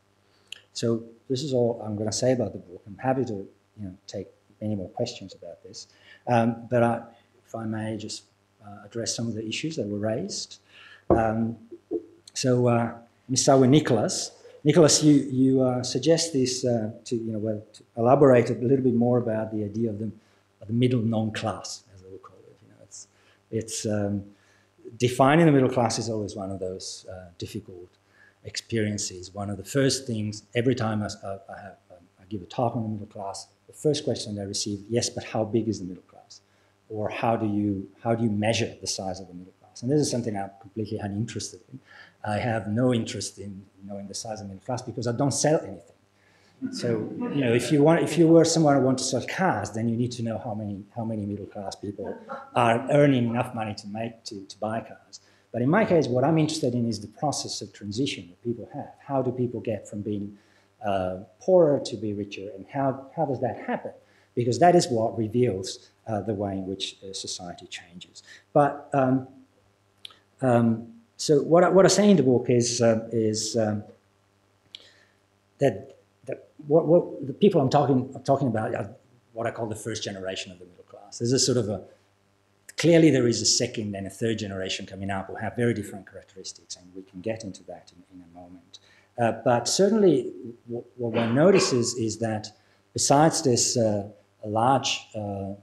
So this is all I'm going to say about the book. I'm happy to you know, take any more questions about this. Um, but I, if I may just uh, address some of the issues that were raised. Um, so uh, Mr. Nicholas, Nicholas, you, you uh, suggest this uh, to, you know, well, to elaborate a little bit more about the idea of the, of the middle non-class as they would call it. You know it's um, defining the middle class is always one of those uh, difficult experiences. One of the first things every time I, I, have, um, I, give a talk on the middle class, the first question I received, yes, but how big is the middle class? Or how do you how do you measure the size of the middle class? And this is something I'm completely uninterested in. I have no interest in knowing the size of the middle class because I don't sell anything. So, you know, if you want, if you were someone who wants to sell cars, then you need to know how many how many middle class people are earning enough money to make to, to buy cars. But in my case, what I'm interested in is the process of transition that people have. How do people get from being uh, poorer to be richer, and how how does that happen? Because that is what reveals uh, the way in which uh, society changes. But um, um, so what I, what I say in the book is uh, is um, that what, what the people I'm talking, I'm talking about are what I call the first generation of the middle class. There's a sort of a, clearly there is a second and a third generation coming up who have very different characteristics, and we can get into that in, in a moment. Uh, but certainly what, one notices is that besides this uh, large uh,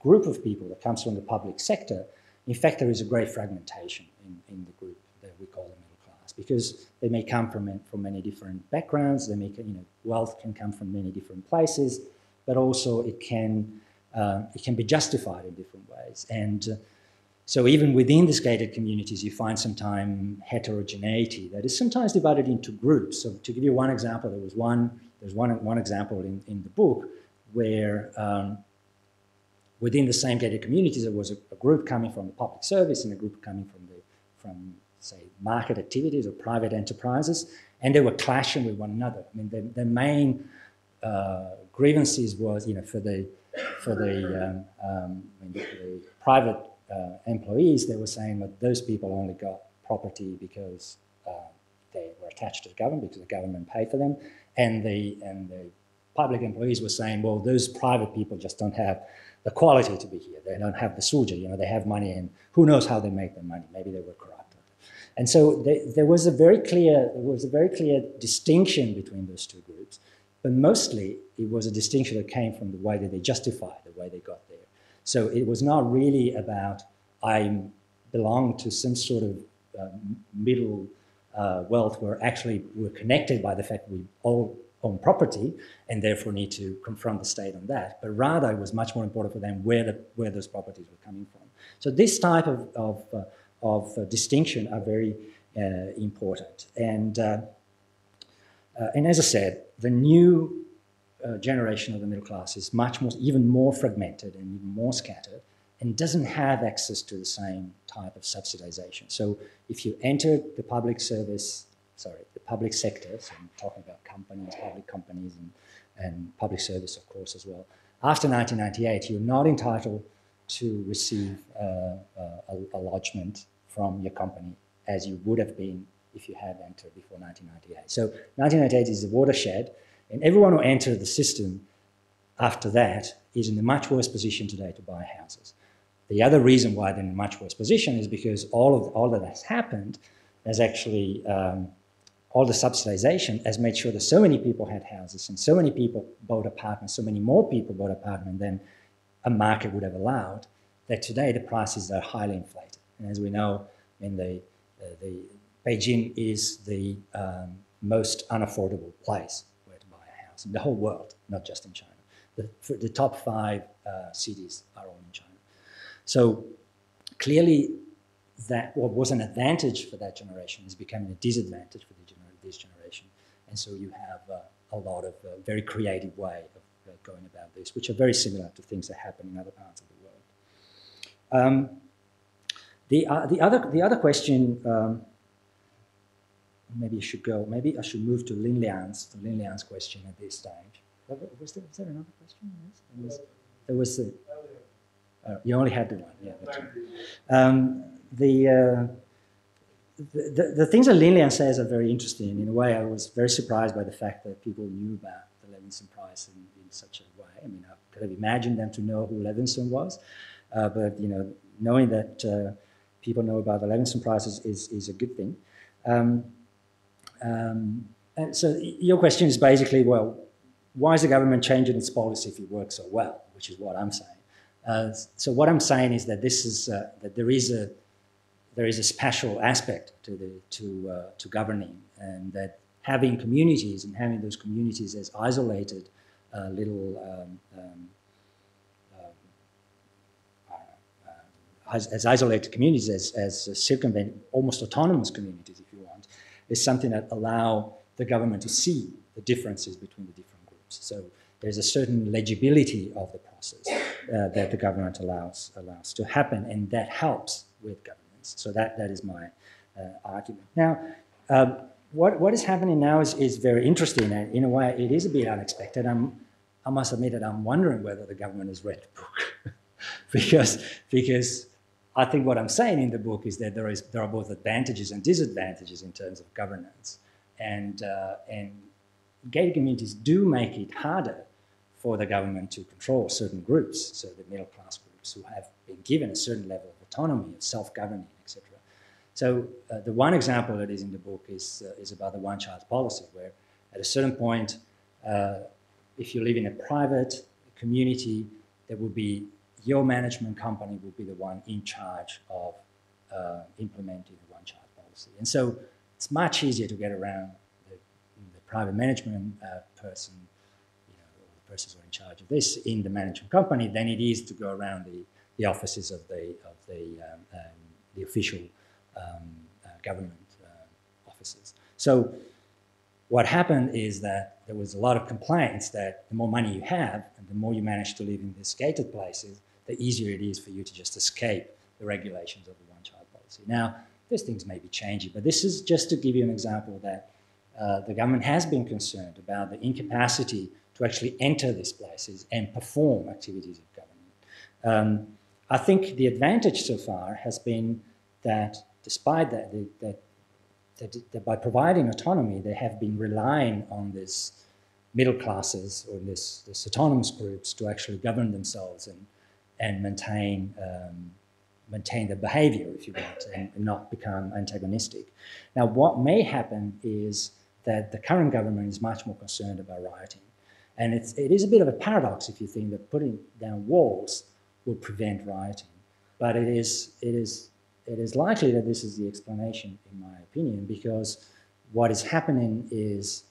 group of people that comes from the public sector, in fact, there is a great fragmentation in, in the group that we call the middle class because they may come from, from many different backgrounds. They may, you know, wealth can come from many different places, but also it can, uh, it can be justified in different ways. And uh, so even within these gated communities, you find sometimes heterogeneity that is sometimes divided into groups. So to give you one example, there was one, there's one, one example in, in the book where um, within the same gated communities, there was a, a, group coming from the public service and a group coming from the, from say, market activities or private enterprises, and they were clashing with one another. I mean, the, the main uh, grievances was, you know, for the for the, um, um, the, private employees, they were saying that those people only got property because uh, they were attached to the government because the government paid for them, and the and the public employees were saying, well, those private people just don't have the quality to be here. They don't have the suzhi, you know, they have money, and who knows how they make their money? Maybe they were corrupt. And so they, there was a very clear there was a very clear distinction between those two groups, but mostly it was a distinction that came from the way that they justified the way they got there. So it was not really about I belong to some sort of uh, middle uh, wealth where actually we're connected by the fact we all own property and therefore need to confront the state on that. But rather, it was much more important for them where, the, where those properties were coming from. So this type of, of, uh, of uh, distinction are very uh, important. And, uh, and as I said, the new uh, generation of the middle class is much more, even more fragmented and even more scattered and doesn't have access to the same type of subsidization. So if you enter the public service, sorry, the public sector, so I'm talking about companies, public companies, and, and public service, of course, as well. After 1998, you're not entitled to receive uh, uh, a, a lodgement from your company as you would have been if you had entered before 1998. So 1998 is a watershed, and everyone who entered the system after that is in a much worse position today to buy houses. The other reason why they're in a much worse position is because all of all that has happened has actually um, all the subsidization has made sure that so many people had houses and so many people bought apartments, so many more people bought apartments than a market would have allowed. That today the prices are highly inflated, and as we know, in the uh, the Beijing is the um, most unaffordable place house in the whole world, not just in China. The, the top five uh, cities are all in China. So clearly, that what was an advantage for that generation is becoming a disadvantage for gener this generation. And so you have uh, a lot of uh, very creative way of uh, going about this, which are very similar to things that happen in other parts of the world. Um, the, uh, the, other, the other question, um, maybe I should go, maybe I should move to Lin Lian's, to Lin question at this stage. Was there, was there another question? Yes? There was, there was a, uh, you only had the one, yeah. Um, the, uh, the, the, the, things that Lin says are very interesting. In a way, I was very surprised by the fact that people knew about the Levenson Prize in, in such a way. I mean, I could have imagined them to know who Levenson was, uh, but you know, knowing that uh, people know about the Levenson Prize is, is, is a good thing. Um, um, and so your question is basically, well, why is the government changing its policy if it works so well, which is what I'm saying. Uh, so what I'm saying is that this is uh, that there is a there is a special aspect to the to uh, to governing, and that having communities and having those communities as isolated uh, little um, um, uh, as, as, isolated communities as, as circumvent almost autonomous communities, is something that allow the government to see the differences between the different groups. So there's a certain legibility of the process uh, that the government allows, allows to happen, and that helps with governance. So that, that is my uh, argument. Now, uh, what, what is happening now is, is very interesting, and in a way, it is a bit unexpected. I'm, I must admit that I'm wondering whether the government has read the book, because, because I think what I'm saying in the book is that there, is, there are both advantages and disadvantages in terms of governance. And, uh, and gated communities do make it harder for the government to control certain groups, so the middle class groups who have been given a certain level of autonomy, of self-governing, etc. So uh, the one example that is in the book is, uh, is about the one-child policy, where at a certain point, uh, if you live in a private community, there will be your management company will be the one in charge of uh, implementing the one-child policy. And so it's much easier to get around the, the private management uh, person persons who are in charge of this in the management company than it is to go around the, the offices of the, of the, um, um, the official um, uh, government uh, offices. So what happened is that there was a lot of complaints that the more money you have and the more you manage to live in these gated places, the easier it is for you to just escape the regulations of the one-child policy. Now, those things may be changing, but this is just to give you an example that uh, the government has been concerned about the incapacity to actually enter these places and perform activities of government. Um, I think the advantage so far has been that despite that, that, that, by providing autonomy, they have been relying on this middle classes or this autonomous groups to actually govern themselves and, and maintain, um, maintain their behavior, if you want, and, and, not become antagonistic. Now, what may happen is that the current government is much more concerned about rioting. And it's, it is a bit of a paradox if you think that putting down walls will prevent rioting. But it is, it, is, it is likely that this is the explanation, in my opinion, because what is happening is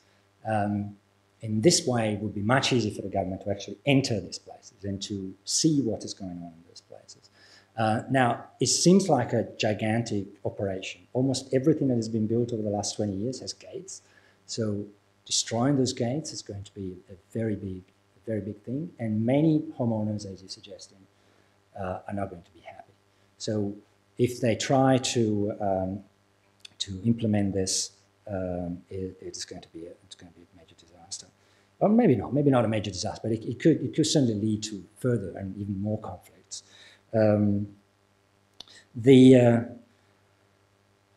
um, in this way, it would be much easier for the government to actually enter these places and to see what is going on in those places. Uh, now, it seems like a gigantic operation. Almost everything that has been built over the last 20 years has gates. So destroying those gates is going to be a very big, a very big thing. And many homeowners, as you're suggesting, uh, are not going to be happy. So if they try to um, to implement this, um, it, it's going to be a, it's going to be. Or maybe not, maybe not a major disaster, but it, it could it could certainly lead to further and even more conflicts. Um, the uh,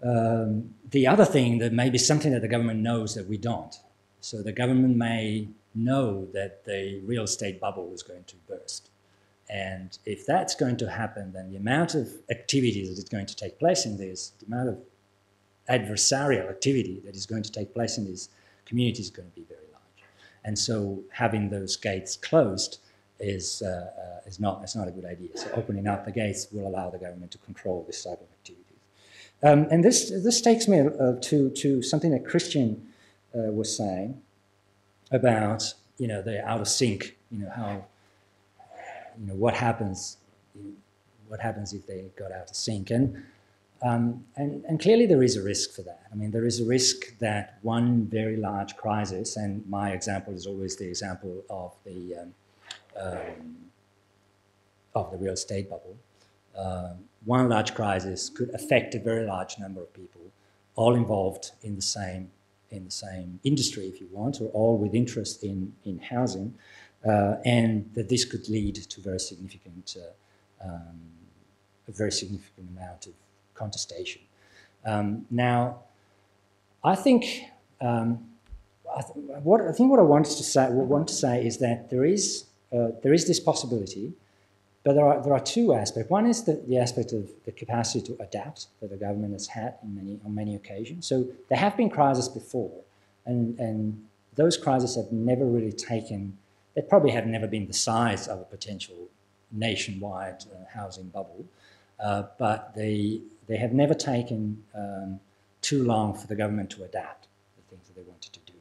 um, the other thing that may be something that the government knows that we don't. So the government may know that the real estate bubble is going to burst. And if that's going to happen, then the amount of activity that is going to take place in this, the amount of adversarial activity that is going to take place in these communities is going to be very. And so having those gates closed is, uh, uh, is, not, is not a good idea. So opening up the gates will allow the government to control this type of activities. Um, and this, this takes me uh, to, to something that Christian uh, was saying about, you know, the out of sync, you know, how, you know, what happens, what happens if they got out of sync. And, um, and, and clearly there is a risk for that. I mean, there is a risk that one very large crisis, and my example is always the example of the, um, um, of the real estate bubble. Uh, one large crisis could affect a very large number of people, all involved in the same in the same industry, if you want, or all with interest in in housing, uh, and that this could lead to very significant uh, um, a very significant amount of contestation. Um, now, I think. Um, I th what I think what I wanted to say, want to say is that there is uh, there is this possibility but there are, there are two aspects. One is the, the aspect of the capacity to adapt that the government has had in many, on many occasions. So there have been crises before, and, and those crises have never really taken, they probably have never been the size of a potential nationwide uh, housing bubble, uh, but they, they have never taken um, too long for the government to adapt the things that they wanted to do.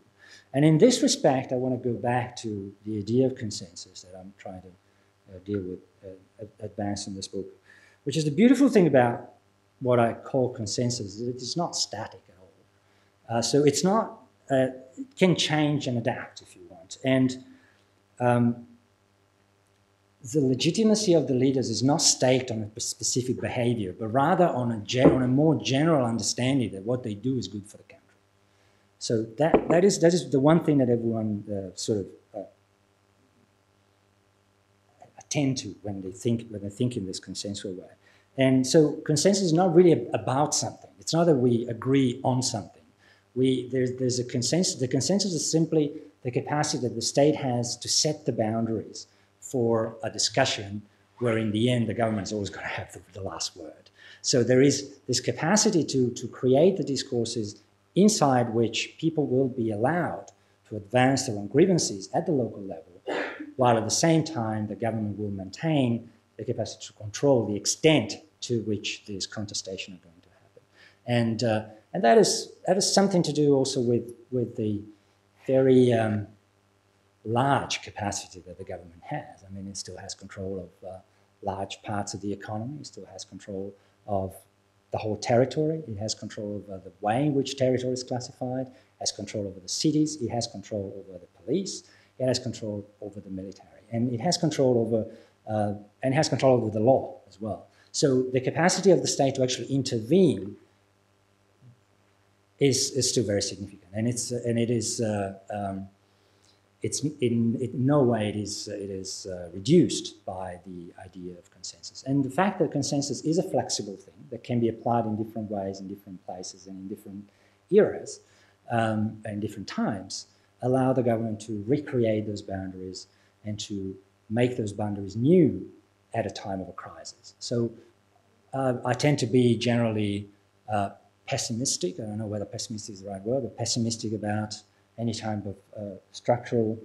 And in this respect, I want to go back to the idea of consensus that I'm trying to uh, deal with uh, advance in this book, which is the beautiful thing about what I call consensus. It is not static at all. Uh, so it's not, uh, it can change and adapt if you want. And um, the legitimacy of the leaders is not staked on a specific behavior, but rather on a, on a more general understanding that what they do is good for the country. So that, that, is, that is the one thing that everyone uh, sort of attend to when they think when they think in this consensual way. And so consensus is not really about something. It's not that we agree on something. We, there's, there's a consensus. The consensus is simply the capacity that the state has to set the boundaries for a discussion where in the end the government is always going to have the, the last word. So there is this capacity to, to create the discourses inside which people will be allowed to advance their own grievances at the local level while at the same time the government will maintain the capacity to control the extent to which these contestations are going to happen. And, uh, and that, is, that is something to do also with, with the very um, large capacity that the government has. I mean, it still has control of uh, large parts of the economy, it still has control of the whole territory, it has control over the way in which territory is classified, it has control over the cities, it has control over the police, it has control over the military, and it has control over uh, and has control over the law as well. So the capacity of the state to actually intervene is, is still very significant, and it's and it is uh, um, it's in, in, no way it is it is uh, reduced by the idea of consensus, and the fact that consensus is a flexible thing that can be applied in different ways in different places and in different eras um, and different times allow the government to recreate those boundaries and to make those boundaries new at a time of a crisis. So uh, I tend to be generally uh, pessimistic. I don't know whether pessimistic is the right word, but pessimistic about any type of uh, structural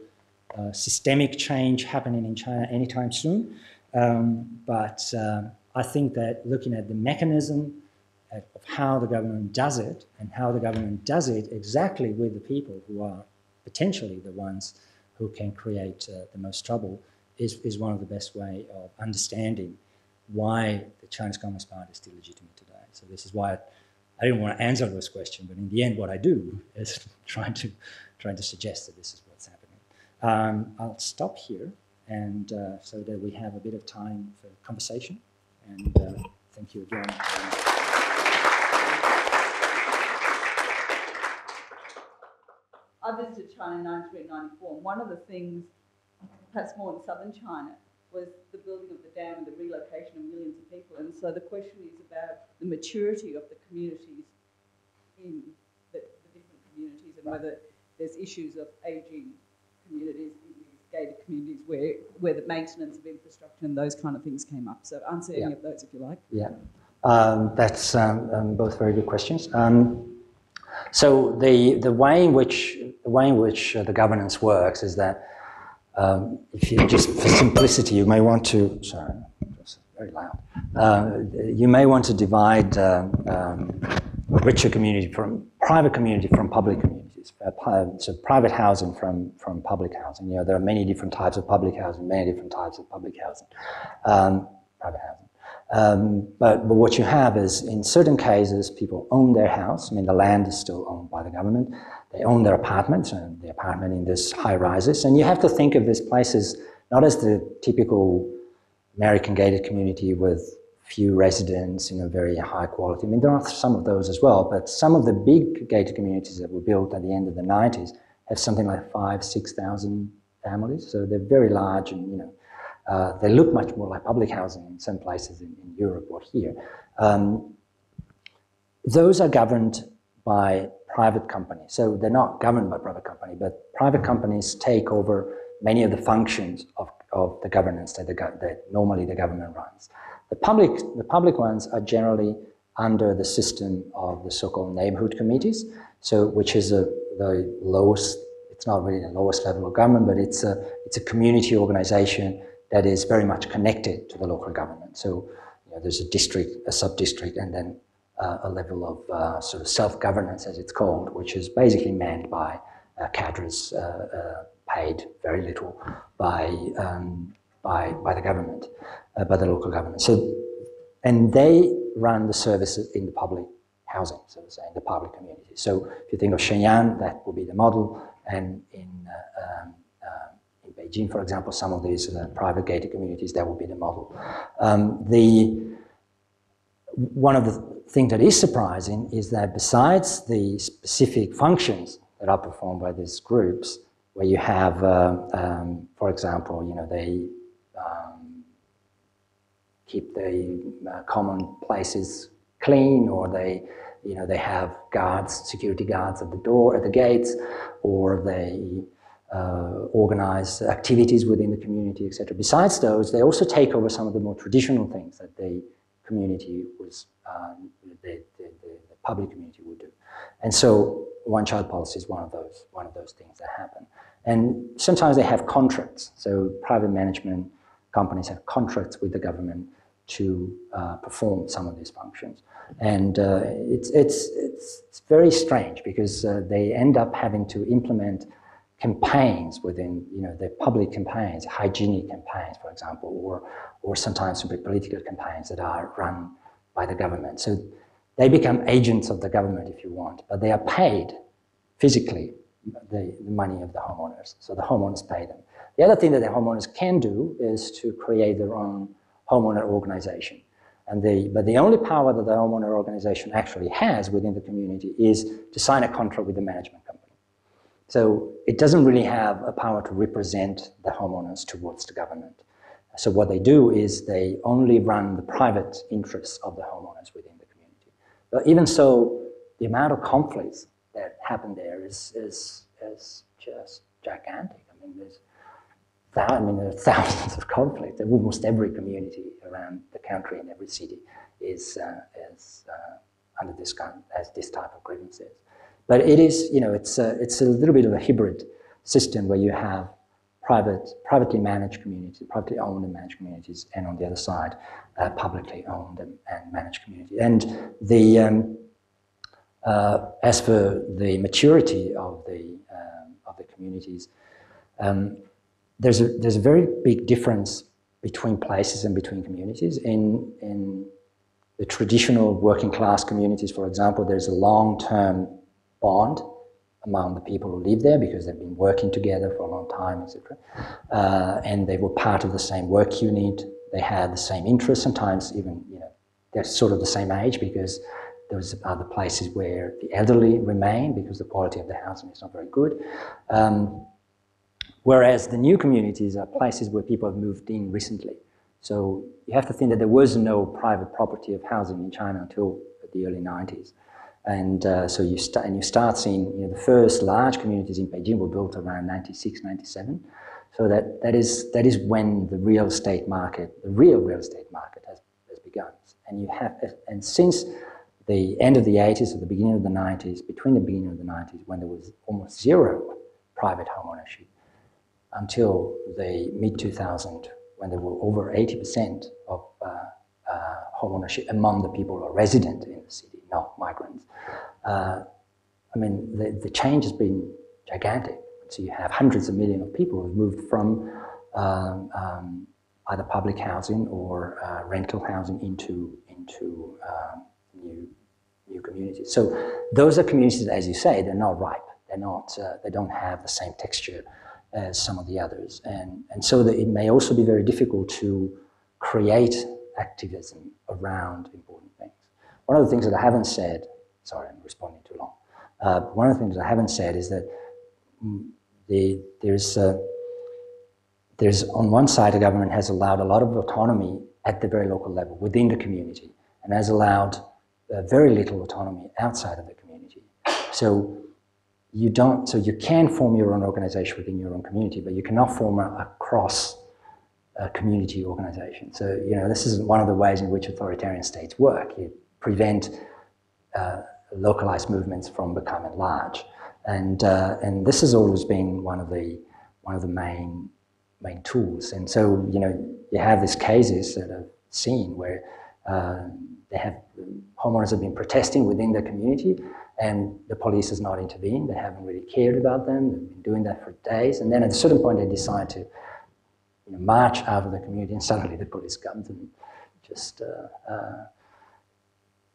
uh, systemic change happening in China anytime soon. Um, but um, I think that looking at the mechanism of how the government does it and how the government does it exactly with the people who are potentially the ones who can create uh, the most trouble, is, is one of the best way of understanding why the Chinese Communist Party is still legitimate today. So this is why I didn't want to answer those questions, but in the end, what I do is trying to trying to suggest that this is what's happening. Um, I'll stop here, and uh, so that we have a bit of time for conversation. And uh, thank you again. I visited China in 1994, and one of the things, perhaps more in southern China, was the building of the dam and the relocation of millions of people. And so the question is about the maturity of the communities in the, the different communities and whether there's issues of ageing communities in these gated communities where, where the maintenance of infrastructure and those kind of things came up. So answer any of those if you like. Yeah, um, that's um, um, both very good questions. Um, so the the way in which the way in which uh, the governance works is that um, if you just for simplicity, you may want to sorry, very loud. Uh, you may want to divide um, um, richer community from private community from public communities. Uh, so private housing from from public housing. You know there are many different types of public housing, many different types of public housing, um, private housing. Um, but, but what you have is, in certain cases, people own their house. I mean, the land is still owned by the government. They own their apartments, and the apartment in this high rises. And you have to think of these places not as the typical American gated community with few residents in a very high quality. I mean, there are some of those as well, but some of the big gated communities that were built at the end of the 90s have something like five, 6,000 families. So they're very large and, you know, uh, they look much more like public housing in some places in, in Europe or here. Um, those are governed by private companies. So they're not governed by private company, but private mm-hmm. companies take over many of the functions of, of the governance that, the, that normally the government runs. The public, the public ones are generally under the system of the so-called neighborhood committees, so which is a, the lowest, it's not really the lowest level of government, but it's a, it's a community organization that is very much connected to the local government. So you know, there's a district, a sub-district, and then uh, a level of uh, sort of self-governance, as it's called, which is basically manned by uh, cadres uh, uh, paid very little by, um, by, by the government, uh, by the local government. So, and they run the services in the public housing, so to say, in the public community. So if you think of Shenyang, that would be the model, and in um, in Beijing, for example, some of these uh, private gated communities, that would be the model. Um, the, one of the things that is surprising is that besides the specific functions that are performed by these groups, where you have, uh, um, for example, you know, they um, keep the uh, common places clean, or they, you know, they have guards, security guards at the door, at the gates, or they uh, organize activities within the community, etc. Besides those, they also take over some of the more traditional things that the community was, um, the, the, the, public community would do. And so one-child policy is one of those, one of those things that happen. And sometimes they have contracts. So private management companies have contracts with the government to uh, perform some of these functions. And uh, it's, it's, it's, it's very strange because uh, they end up having to implement campaigns within, you know, the public campaigns, hygienic campaigns, for example, or, or sometimes some political campaigns that are run by the government. So they become agents of the government, if you want, but they are paid physically the, the money of the homeowners. So the homeowners pay them. The other thing that the homeowners can do is to create their own homeowner organization. And the, but the only power that the homeowner organization actually has within the community is to sign a contract with the management company. So it doesn't really have a power to represent the homeowners towards the government. So what they do is they only run the private interests of the homeowners within the community. But even so, the amount of conflicts that happen there is, is, is just gigantic. I mean, there's I mean, there are thousands of conflicts. Almost every community around the country in every city is, uh, is uh, under this kind, has this type of grievances. But it is, you know, it's a, it's a little bit of a hybrid system where you have private, privately managed communities, privately owned and managed communities, and on the other side, uh, publicly owned and, and, managed community. And the, um, uh, as for the maturity of the, um, of the communities. Um, there's, a, there's a very big difference between places and between communities. In, in the traditional working class communities, for example, there's a long-term bond among the people who live there because they've been working together for a long time, etc. Uh, and they were part of the same work unit. They had the same interests. Sometimes even you know they're sort of the same age because there was other places where the elderly remain because the quality of the housing is not very good. Um, whereas the new communities are places where people have moved in recently. So you have to think that there was no private property of housing in China until the early 90s. And uh, so you start, and you start seeing you know, the first large communities in Beijing were built around 96, 97. So that, that, is, that is when the real estate market, the real real estate market has, has begun. And you have, and since the end of the 80s or the beginning of the 90s, between the beginning of the 90s when there was almost zero private home ownership, until the mid 2000s when there were over 80% of uh, uh, home ownership among the people who are resident in the city, not migrants. Uh, I mean, the, the change has been gigantic. So you have hundreds of millions of people who've moved from um, um, either public housing or uh, rental housing into into um, new new communities. So those are communities, as you say, they're not ripe. They're not. Uh, they don't have the same texture as some of the others, and and so it may also be very difficult to create activism around important things. One of the things that I haven't said, sorry, I'm responding too long. Uh, one of the things I haven't said is that mm, the, there's, uh, there's on one side, the government has allowed a lot of autonomy at the very local level within the community and has allowed uh, very little autonomy outside of the community. So you don't, so you can form your own organization within your own community, but you cannot form a, a cross a community organization. So, you know, this is one of the ways in which authoritarian states work. You prevent uh, localized movements from becoming large. And, uh, and this has always been one of the, one of the main, main tools. And so, you know, you have these cases that I've seen where uh, they have, homeowners have been protesting within their community and the police has not intervened. They haven't really cared about them. They've been doing that for days. And then at a certain point, they decide to you know, march out of the community and suddenly the police comes and just uh,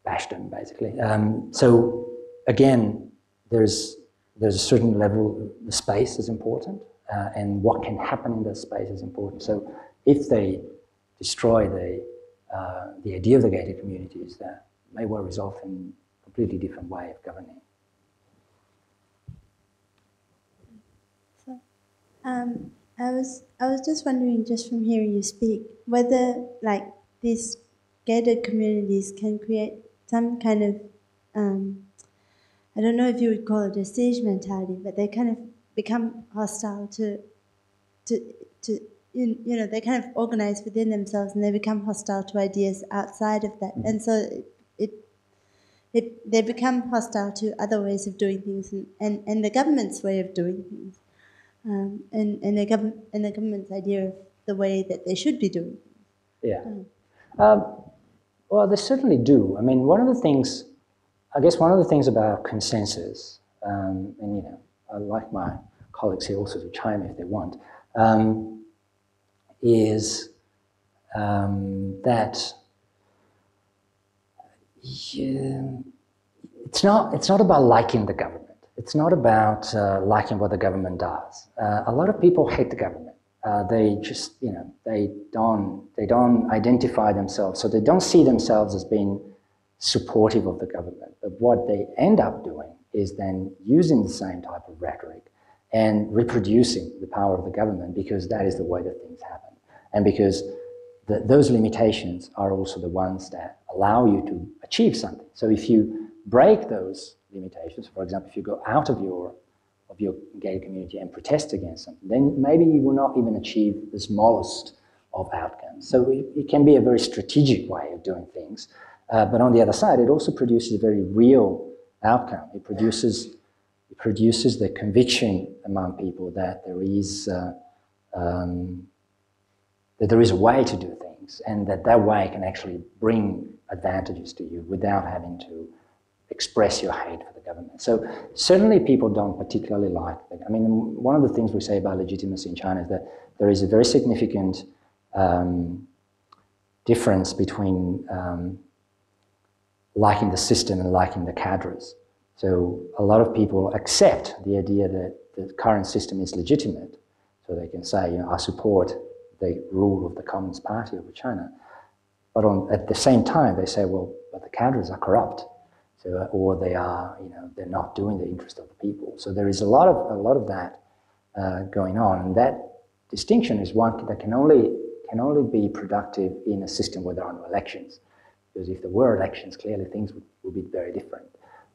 bashed them, basically. Um, so again, there's there's a certain level, the space is important, uh, and what can happen in that space is important. So if they destroy the, uh, the idea of the gated communities, that may well result in a completely different way of governing. So, um, I was I was just wondering, just from hearing you speak, whether like these gated communities can create some kind of um, I don't know if you would call it a siege mentality, but they kind of become hostile to, to, to you, you know, they kind of organize within themselves and they become hostile to ideas outside of that. And so it, it, it they become hostile to other ways of doing things and, and, and the government's way of doing things. Um, and, and, the gov- and the government's idea of the way that they should be doing things. Yeah. Um, well, they certainly do. I mean, one of the things I guess one of the things about consensus, um, and you know, I like my colleagues here also to chime if they want, um, is um, that you, it's not it's not about liking the government. It's not about uh, liking what the government does. Uh, a lot of people hate the government. Uh, they just you know they don't they don't identify themselves, so they don't see themselves as being supportive of the government. But what they end up doing is then using the same type of rhetoric and reproducing the power of the government because that is the way that things happen. And because the, those limitations are also the ones that allow you to achieve something. So if you break those limitations, for example, if you go out of your of your gay community and protest against them, then maybe you will not even achieve the smallest of outcomes. So it, it can be a very strategic way of doing things uh, but on the other side, it also produces a very real outcome. It produces, it produces the conviction among people that there is, uh, um, that there is a way to do things and that that way can actually bring advantages to you without having to express your hate for the government. So certainly people don't particularly like it. I mean, one of the things we say about legitimacy in China is that there is a very significant um, difference between um, liking the system and liking the cadres. So a lot of people accept the idea that the current system is legitimate. So they can say, you know, I support the rule of the Communist Party of China. But on, at the same time, they say, well, but the cadres are corrupt. So, or they are, you know, they're not doing the interest of the people. So there is a lot of, a lot of that uh, going on. And that distinction is one that can only, can only be productive in a system where there are no elections. Because if there were elections, clearly things would, would be very different.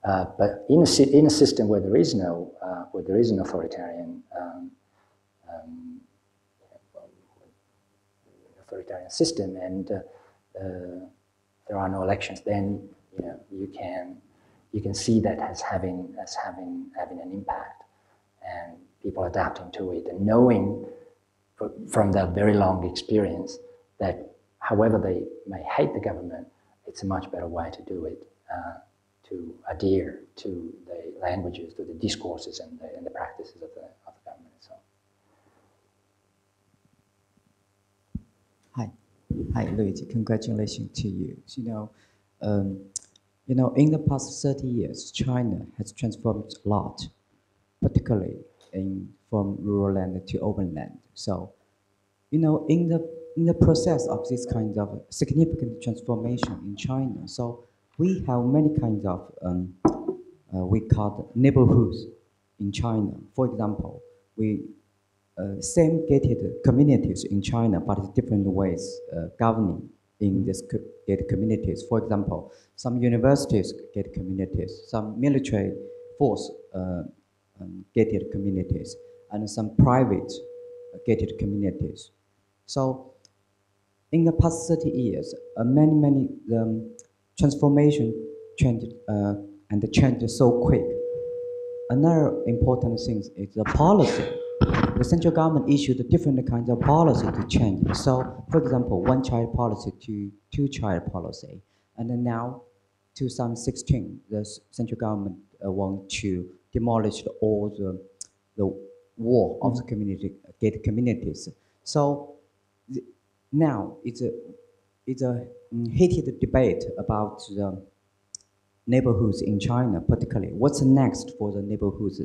Uh, but in a, in a system where there is no, uh, where there is an authoritarian, um, um, authoritarian system and uh, uh, there are no elections, then you know you can you can see that as having as having having an impact, and people adapting to it and knowing from that very long experience that however they may hate the government, it's a much better way to do it. Uh, to adhere to the languages, to the discourses and the, and the practices of the, of the government itself. Hi, hi, Luigi. Congratulations to you. You know, um, you know, in the past 30 years, China has transformed a lot, particularly in from rural land to urban land. So, you know, in the in the process of this kind of significant transformation in China, so we have many kinds of um, uh, we call neighborhoods in China. For example, we uh, same gated communities in China, but different ways uh, governing in these gated communities. For example, some universities gated communities, some military force uh, um, gated communities, and some private uh, gated communities. So, in the past 30 years, uh, many, many um, transformation changed uh, and changed so quick. Another important thing is the policy the central government issued different kinds of policy to change. So, for example, one-child policy to two-child policy, and then now, 2016, the central government uh, want to demolish all the the wall of the community gate communities. So the, now it's a it's a mm, heated debate about the neighborhoods in China, particularly what's next for the neighborhoods,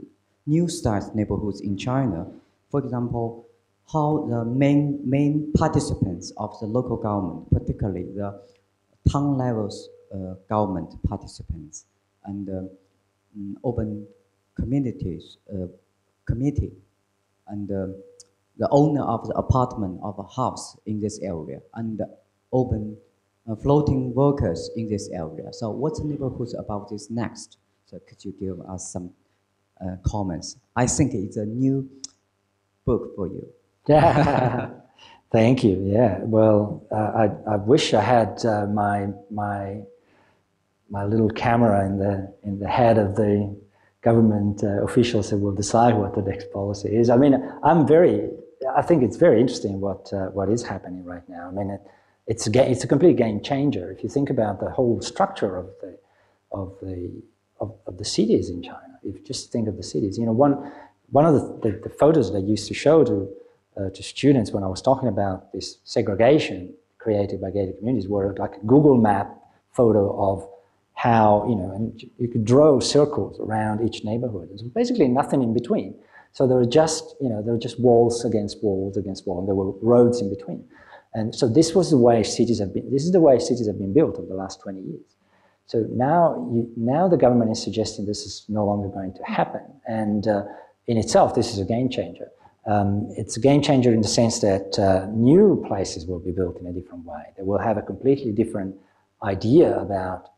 new style neighborhoods in China for example, how the main, main participants of the local government, particularly the town levels uh, government participants and uh, mm, communities uh, committee and uh, the owner of the apartment of a house in this area and urban uh, floating workers in this area. So what's the neighborhoods about this next? So could you give us some uh, comments? I think it's a new book for you. Yeah, thank you. Yeah, well, uh, I, I wish I had uh, my my my little camera in the in the head of the government uh, officials that will decide what the next policy is. I mean, I'm very. I think it's very interesting what uh, what is happening right now. I mean, it, it's a it's a complete game changer if you think about the whole structure of the of the of, of the cities in China. If you just think of the cities, you know, one one of the, the, the, photos that I used to show to, uh, to students when I was talking about this segregation created by gated communities were like a Google map photo of how, you know, and you could draw circles around each neighborhood. There's basically nothing in between. So there were just, you know, there were just walls against walls against walls, and there were roads in between. And so this was the way cities have been, this is the way cities have been built over the last 20 years. So now, you, now the government is suggesting this is no longer going to happen. And uh, in itself, this is a game changer. Um, it's a game changer in the sense that uh, new places will be built in a different way. They will have a completely different idea about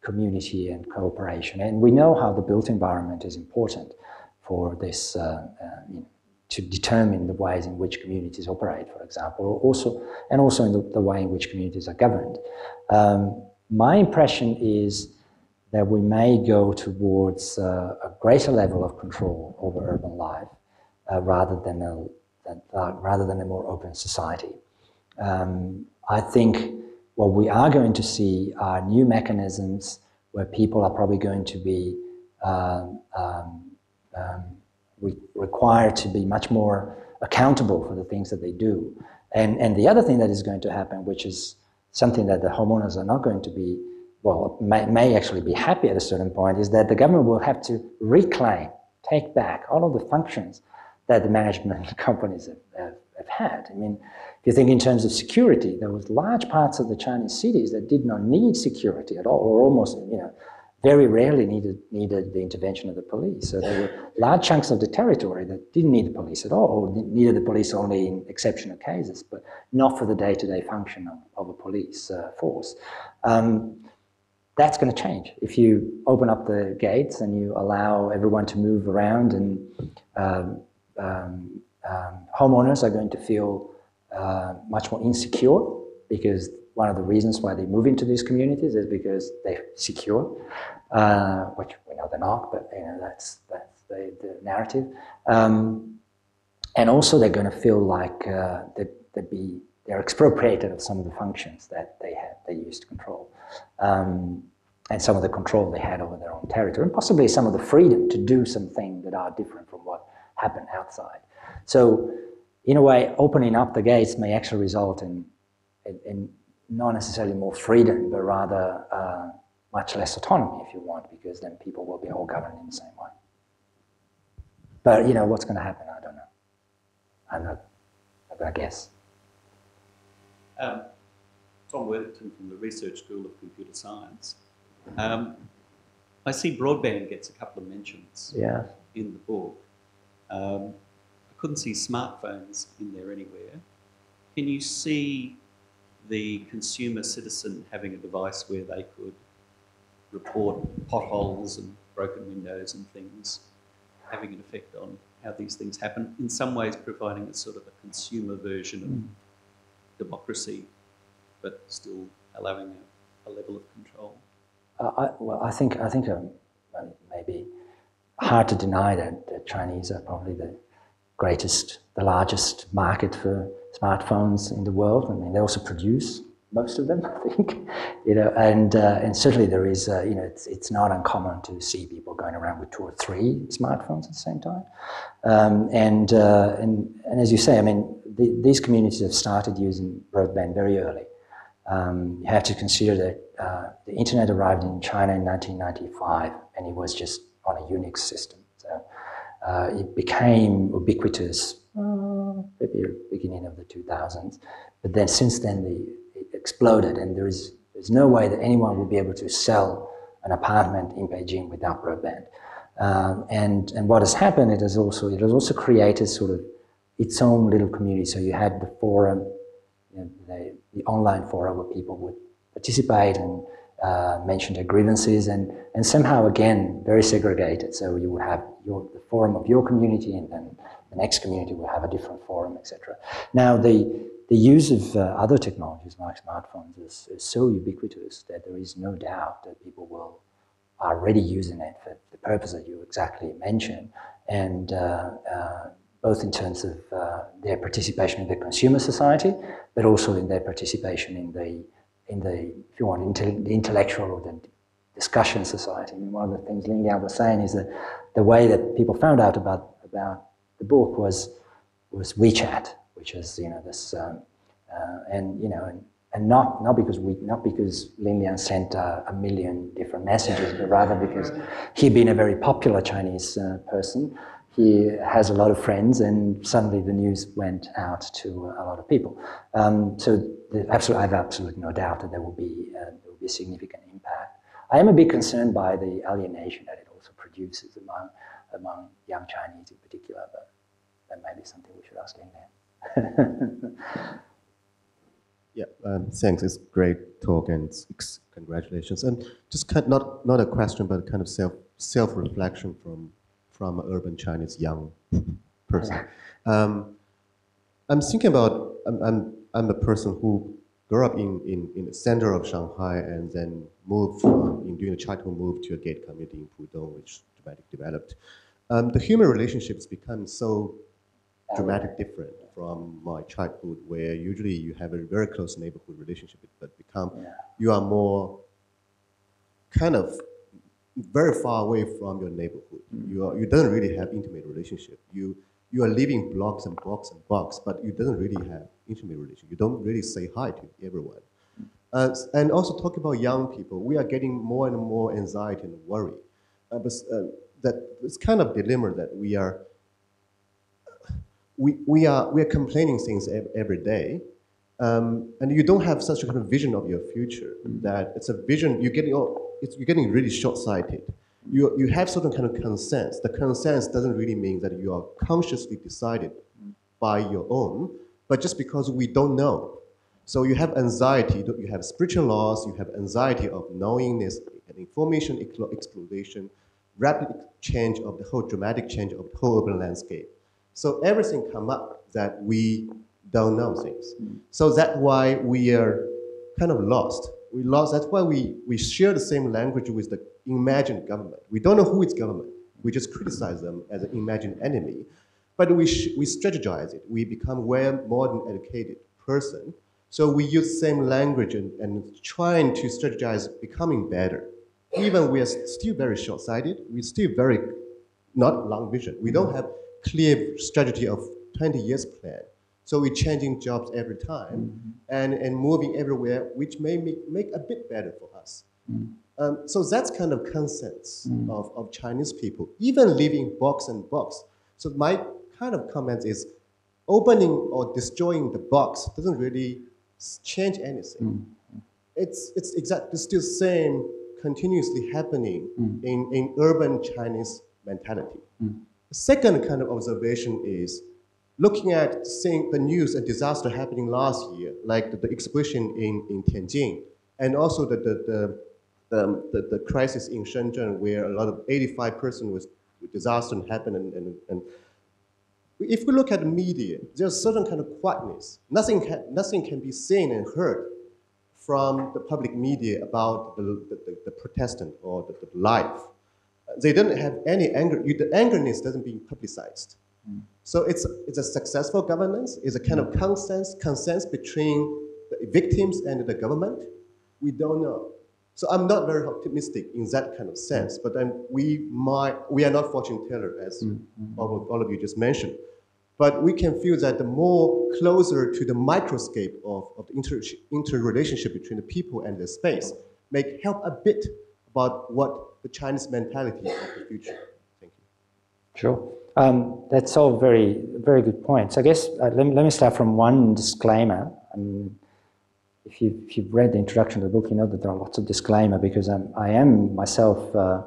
community and cooperation. And we know how the built environment is important for this, uh, uh, to determine the ways in which communities operate, for example, also, and also in the, the way in which communities are governed. Um, my impression is that we may go towards uh, a greater level of control over urban life uh, rather, than a, uh, rather than a more open society. Um, I think what we are going to see are new mechanisms where people are probably going to be um, um, um, re- required to be much more accountable for the things that they do. And, and the other thing that is going to happen, which is something that the homeowners are not going to be, well, may, may actually be happy at a certain point, is that the government will have to reclaim, take back all of the functions that the management companies have, have, have had. I mean, if you think in terms of security, there was large parts of the Chinese cities that did not need security at all, or almost, you know, very rarely needed, needed the intervention of the police. So there were large chunks of the territory that didn't need the police at all, needed the police only in exceptional cases, but not for the day-to-day function of, of a police uh, force. Um, that's going to change. If you open up the gates and you allow everyone to move around and um, um, um homeowners are going to feel uh, much more insecure because one of the reasons why they move into these communities is because they're secure, uh, which we know they're not, but you know that's that's the, the narrative. Um, and also, they're going to feel like uh, they they be they're expropriated of some of the functions that they had they used to control, um, and some of the control they had over their own territory, and possibly some of the freedom to do some things that are different from what happened outside. So, in a way, opening up the gates may actually result in, in, in not necessarily more freedom, but rather uh, much less autonomy, if you want, because then people will be all governed in the same way. But you know what's going to happen? I don't know. I'm not. Going to guess. Um, Tom Worthington from the Research School of Computer Science. Um, I see broadband gets a couple of mentions yeah. in the book. Um, I couldn't see smartphones in there anywhere. Can you see the consumer citizen having a device where they could report potholes and broken windows and things, having an effect on how these things happen, in some ways providing a sort of a consumer version of mm. democracy, but still allowing a, a level of control. Uh, I, well, I think I think um, maybe hard to deny that the Chinese are probably the greatest, the largest market for smartphones in the world. I mean, they also produce most of them, I think. You know, and uh, and certainly there is, uh, you know, it's it's not uncommon to see people going around with two or three smartphones at the same time. Um, and, uh, and and as you say, I mean, the, these communities have started using broadband very early. Um, you have to consider that uh, the internet arrived in China in 1995, and it was just on a Unix system. Uh, it became ubiquitous uh, maybe beginning of the 2000s. But then since then, the, it exploded, and there is there's no way that anyone will be able to sell an apartment in Beijing without broadband. Um, and and what has happened, it has also it has also created sort of its own little community. So you had the forum, you know, the, the online forum where people would participate and uh, mention their grievances, and and somehow again very segregated. So you would have your the forum of your community, and then the next community will have a different forum, etc. Now, the, the use of uh, other technologies like smartphones is, is, so ubiquitous that there is no doubt that people will are already using it for the purpose that you exactly mentioned, and uh, uh, both in terms of uh, their participation in the consumer society, but also in their participation in the in the if you want the intellectual or the discussion society. Mean, one of the things Lin Lian was saying is that the way that people found out about about the book was was WeChat, which is you know this, um, uh, and you know, and, and not not because we not because Lin Lian sent uh, a million different messages, but rather because he being a very popular Chinese uh, person, he has a lot of friends, and suddenly the news went out to a lot of people. Um, so absolutely, I have absolutely no doubt that there will be uh, there will be a significant impact. I am a bit concerned by the alienation that it also produces among among young Chinese in particular, but that might be something we should ask England. yeah, um, thanks. It's great talk and congratulations. And just kind of not not a question, but kind of self self reflection from from an urban Chinese young person. Um, I'm thinking about I'm, I'm I'm a person who grew up in, in, in the center of Shanghai and then moved from, in during the childhood moved to a gate community in Pudong, which dramatically developed. Um, the human relationships become so dramatic different from my childhood, where usually you have a very close neighborhood relationship, but become yeah. you are more kind of very far away from your neighborhood. You are, you don't really have intimate relationship. You you are living blocks and blocks and blocks, but you don't really have intimate relationship. You don't really say hi to everyone. Uh, and also talk about young people, we are getting more and more anxiety and worry. Uh, but uh, that it's kind of dilemma that we are we, we are we are complaining things ev- every day, um, and you don't have such a kind of vision of your future. That it's a vision you're getting oh, it's, you're getting really short-sighted. You you have certain kind of consents. The consents doesn't really mean that you are consciously decided by your own, but just because we don't know. So you have anxiety, you have spiritual loss, you have anxiety of knowingness and information explo- exploration, rapid change of the whole dramatic change of the whole urban landscape. So everything come up that we don't know things. So that's why we are kind of lost. We lost. That's why we, we share the same language with the imagined government. We don't know who is government. We just criticize them as an imagined enemy. But we, we strategize it. We become well modern educated person. So we use same language and, and trying to strategize becoming better. Even we are still very short-sighted. We're still very not long vision. We don't have clear strategy of 20 years plan. So we're changing jobs every time mm-hmm. and, and moving everywhere, which may make, make a bit better for us. Mm-hmm. Um, so that's kind of consensus mm-hmm. of, of Chinese people, even living box and box. So my kind of comment is opening or destroying the box doesn't really change anything. It's, it's exactly still same continuously happening in, in urban Chinese mentality. The second kind of observation is looking at seeing the news and disaster happening last year, like the, the explosion in, in Tianjin, and also the, the, the, the, um, the, the crisis in Shenzhen, where a lot of 85 person was disaster happened. And, and, and if we look at the media, there's a certain kind of quietness. Nothing can, nothing can be seen and heard from the public media about the, the, the, protestant or the, the life. They don't have any anger. The angerness doesn't being publicized. Mm. So it's, it's a successful governance. It's a kind of consensus, consensus between the victims and the government. We don't know. So I'm not very optimistic in that kind of sense. But then we might, we are not fortune teller, as mm-hmm. all, of, all of you just mentioned. But we can feel that the more closer to the microscope of, of the inter, interrelationship between the people and the space, may help a bit about what the Chinese mentality of the future. Thank you. Sure. Um, that's all very, very good points. I guess uh, let, me, let me start from one disclaimer. Um, if, you, if you've read the introduction to the book, you know that there are lots of disclaimer because I'm, I am myself, uh,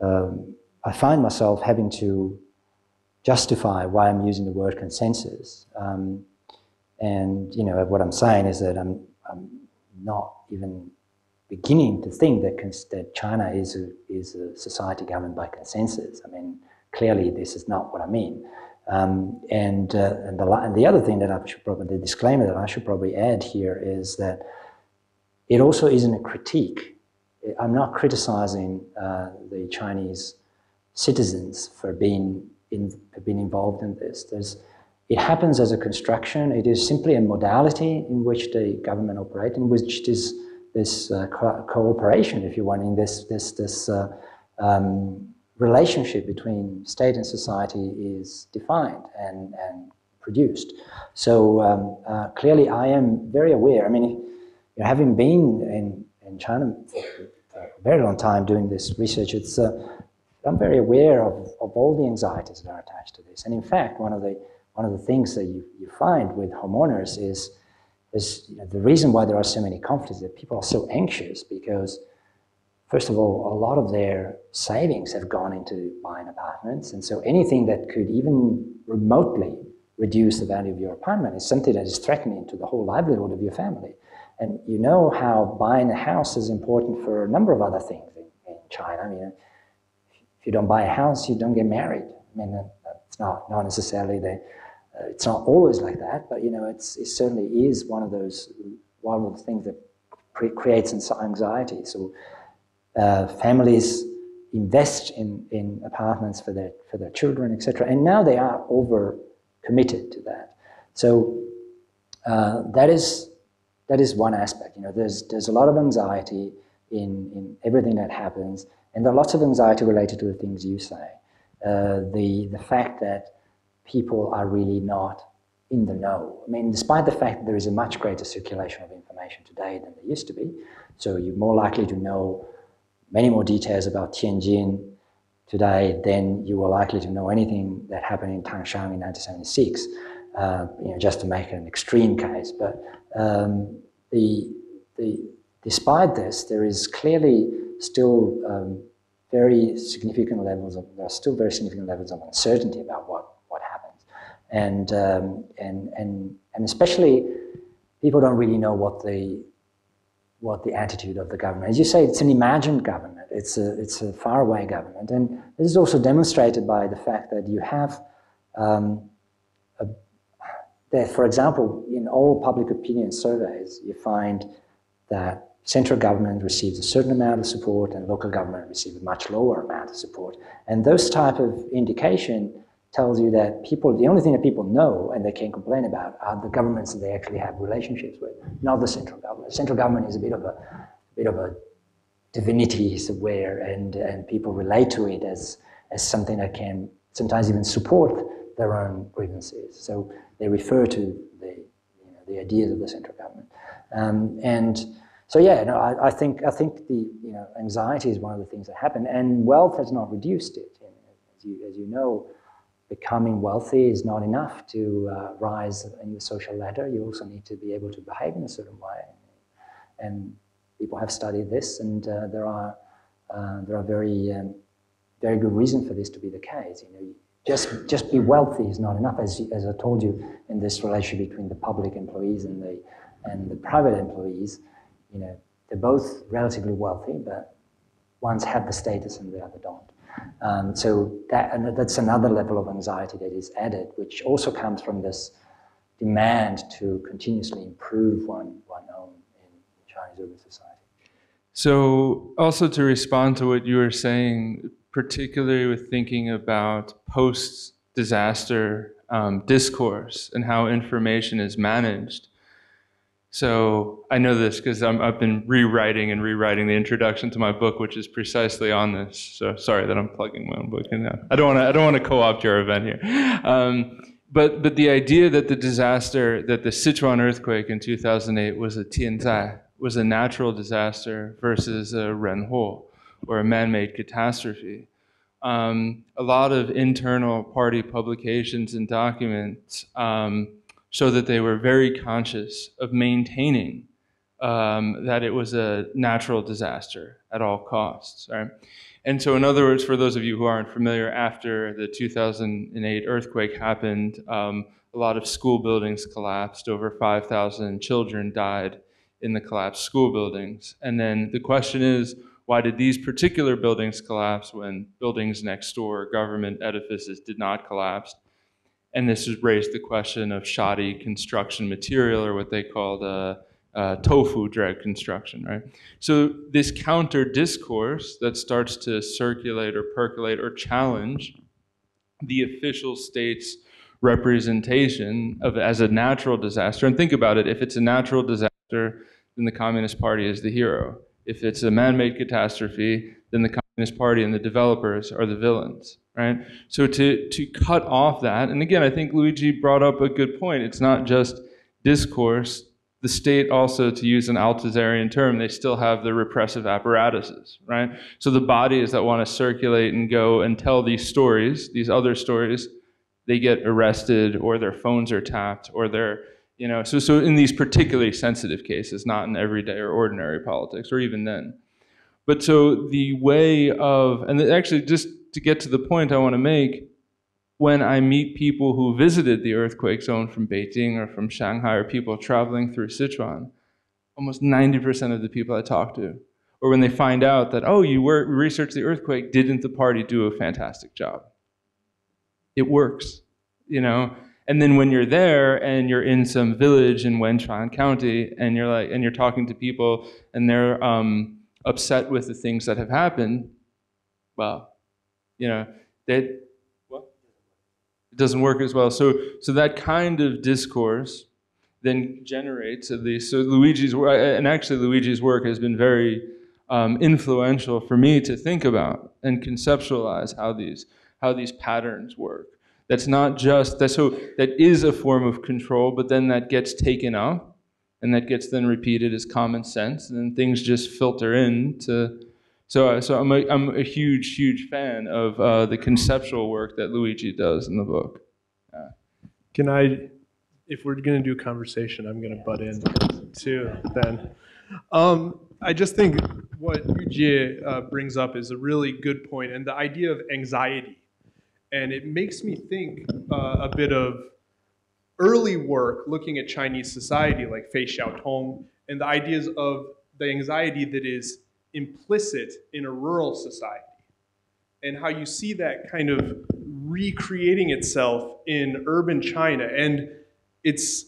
um, I find myself having to justify why I'm using the word consensus. Um, and, you know, what I'm saying is that I'm, I'm not even beginning to think that, that China is a, is a society governed by consensus. I mean, clearly this is not what I mean. Um, and, uh, and, the, and the other thing that I should probably, the disclaimer that I should probably add here is that it also isn't a critique. I'm not criticizing uh, the Chinese citizens for being, in, for being involved in this. There's, it happens as a construction. It is simply a modality in which the government operates, in which this, this uh, co- cooperation, if you want, in this, this, this uh, um, relationship between state and society is defined and, and produced. So um, uh, clearly, I am very aware. I mean, you know, having been in, in China for a very long time doing this research, it's, uh, I'm very aware of, of all the anxieties that are attached to this. And in fact, one of the, one of the things that you, you find with homeowners is, is you know, the reason why there are so many conflicts that people are so anxious because first of all, a lot of their savings have gone into buying apartments. And so anything that could even remotely reduce the value of your apartment is something that is threatening to the whole livelihood of your family. And you know how buying a house is important for a number of other things in, in China. I mean, if you don't buy a house, you don't get married. I mean, it's not, not necessarily the, uh, it's not always like that, but you know, it's, it certainly is one of those, one of the things that creates anxiety. So uh, families invest in, in apartments for their, for their children, etc. And now they are over committed to that. So uh, that is that is one aspect. You know, there's there's a lot of anxiety. in, in everything that happens. And there are lots of anxiety related to the things you say. Uh, the, the fact that people are really not in the know. I mean, despite the fact that there is a much greater circulation of information today than there used to be, so you're more likely to know many more details about Tianjin today than you were likely to know anything that happened in Tangshan in 1976, uh, you know, just to make an extreme case. But um, the, the, despite this, there is clearly still um, very significant levels of, there are still very significant levels of uncertainty about what, what happens. And, um, and, and, and especially people don't really know what the, what the attitude of the government. As you say, it's an imagined government. It's a, it's a faraway government. And this is also demonstrated by the fact that you have, um, a, that, for example, in all public opinion surveys, you find that central government receives a certain amount of support and local government receives a much lower amount of support. And those type of indication tells you that people, the only thing that people know and they can complain about are the governments that they actually have relationships with, not the central government. Central government is a bit of a, a bit of a divinity somewhere and, and people relate to it as, as something that can sometimes even support their own grievances. So they refer to the, you know, the ideas of the central government. Um, and so yeah, no, I, I, think I think the you know anxiety is one of the things that happen, and wealth has not reduced it. As you as you know, becoming wealthy is not enough to uh, rise in the social ladder. You also need to be able to behave in a certain way. And people have studied this, and uh, there are uh, there are very um, very good reasons for this to be the case. You know, just just be wealthy is not enough. As as I told you in this relationship between the public employees and the and the private employees, you know, they're both relatively wealthy, but one's had the status and the other don't. Um, so that, that's another level of anxiety that is added, which also comes from this demand to continuously improve one, one own in Chinese urban society. So also to respond to what you were saying, particularly with thinking about post-disaster um, discourse and how information is managed, so I know this because I've been rewriting and rewriting the introduction to my book, which is precisely on this. So sorry that I'm plugging my own book in now. I don't want to. I don't want to co-opt your event here. Um, but but the idea that the disaster, that the Sichuan earthquake in 2008 was a tianzai, was a natural disaster versus a renhuo, or a man-made catastrophe. Um, a lot of internal party publications and documents. Um, so that they were very conscious of maintaining um, that it was a natural disaster at all costs. Right? And so, in other words, for those of you who aren't familiar, after the 2008 earthquake happened, um, a lot of school buildings collapsed. Over 5,000 children died in the collapsed school buildings. And then the question is, why did these particular buildings collapse when buildings next door, government edifices, did not collapse? And this has raised the question of shoddy construction material, or what they call the uh, tofu dreg construction, right? So this counter discourse that starts to circulate or percolate or challenge the official state's representation of as a natural disaster. And think about it, if it's a natural disaster, then the Communist Party is the hero. If it's a man-made catastrophe, then the Communist Party and the developers are the villains right? So to, to cut off that, and again, I think Luigi brought up a good point. It's not just discourse. The state also, to use an Althusserian term, they still have the repressive apparatuses, right? So the bodies that want to circulate and go and tell these stories, these other stories, they get arrested or their phones are tapped or they're, you know, so, so in these particularly sensitive cases, not in everyday or ordinary politics or even then. But so the way of, and actually just to get to the point I want to make, when I meet people who visited the earthquake zone from Beijing or from Shanghai or people traveling through Sichuan, almost 90% of the people I talk to, or when they find out that, oh, you were, researched the earthquake, didn't the party do a fantastic job? It works, you know? And then when you're there and you're in some village in Wenchuan County and you're like, and you're talking to people and they're um, upset with the things that have happened, well, you know, that? It doesn't work as well. So, so that kind of discourse then generates at least. So Luigi's and actually Luigi's work has been very um, influential for me to think about and conceptualize how these how these patterns work. That's not just that so that is a form of control, but then that gets taken up and that gets then repeated as common sense, and then things just filter in to. So, so I'm a, I'm a huge, huge fan of uh, the conceptual work that Luigi does in the book. Can I, if we're going to do a conversation, I'm going to butt in too then. Um, I just think what Yujie uh, brings up is a really good point, and the idea of anxiety. And it makes me think uh, a bit of early work looking at Chinese society, like Fei Xiaotong, and the ideas of the anxiety that is implicit in a rural society, and how you see that kind of recreating itself in urban China. And it's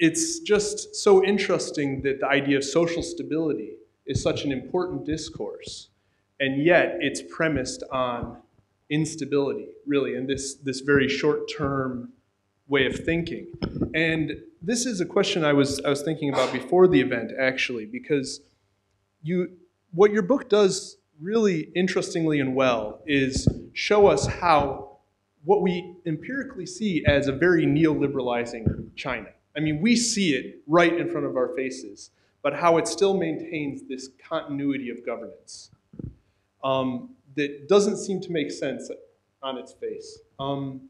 it's just so interesting that the idea of social stability is such an important discourse, and yet it's premised on instability, really, and this, this very short-term way of thinking. And this is a question I was, I was thinking about before the event, actually, because you, what your book does really interestingly and well is show us how what we empirically see as a very neoliberalizing China. I mean, we see it right in front of our faces, but how it still maintains this continuity of governance um, that doesn't seem to make sense on its face. Um,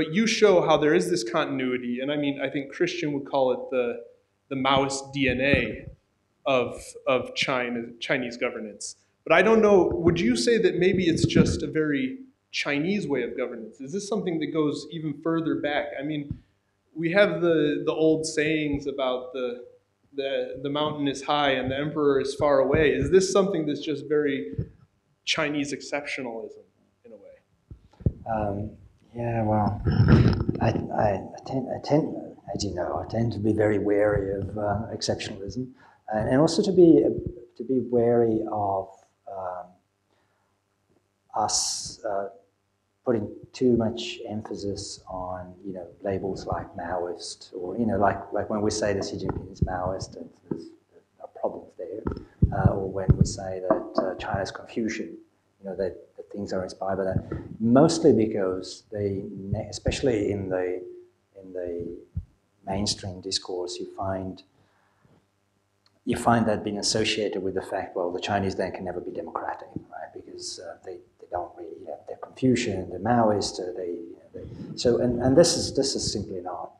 but you show how there is this continuity, and I mean, I think Christian would call it the, the Maoist DNA of, of China, Chinese governance. But I don't know, would you say that maybe it's just a very Chinese way of governance? Is this something that goes even further back? I mean, we have the, the old sayings about the, the, the mountain is high and the emperor is far away. Is this something that's just very Chinese exceptionalism in a way? Um, yeah, well, I, I, tend, I tend, as you know, I tend to be very wary of uh, exceptionalism, and, and, also to be to be wary of um, us uh, putting too much emphasis on you know labels like Maoist or you know like like when we say that Xi Jinping is Maoist, and there's problems there, uh, or when we say that uh, China's Confucian, you know that, things are inspired by that, mostly because they, especially in the in the mainstream discourse, you find you find that being associated with the fact, well, the Chinese then can never be democratic, right? Because uh, they, they don't really, you know, they're Confucian, they're Maoist, uh, they, you know, they, so, and, and this is, this is simply not,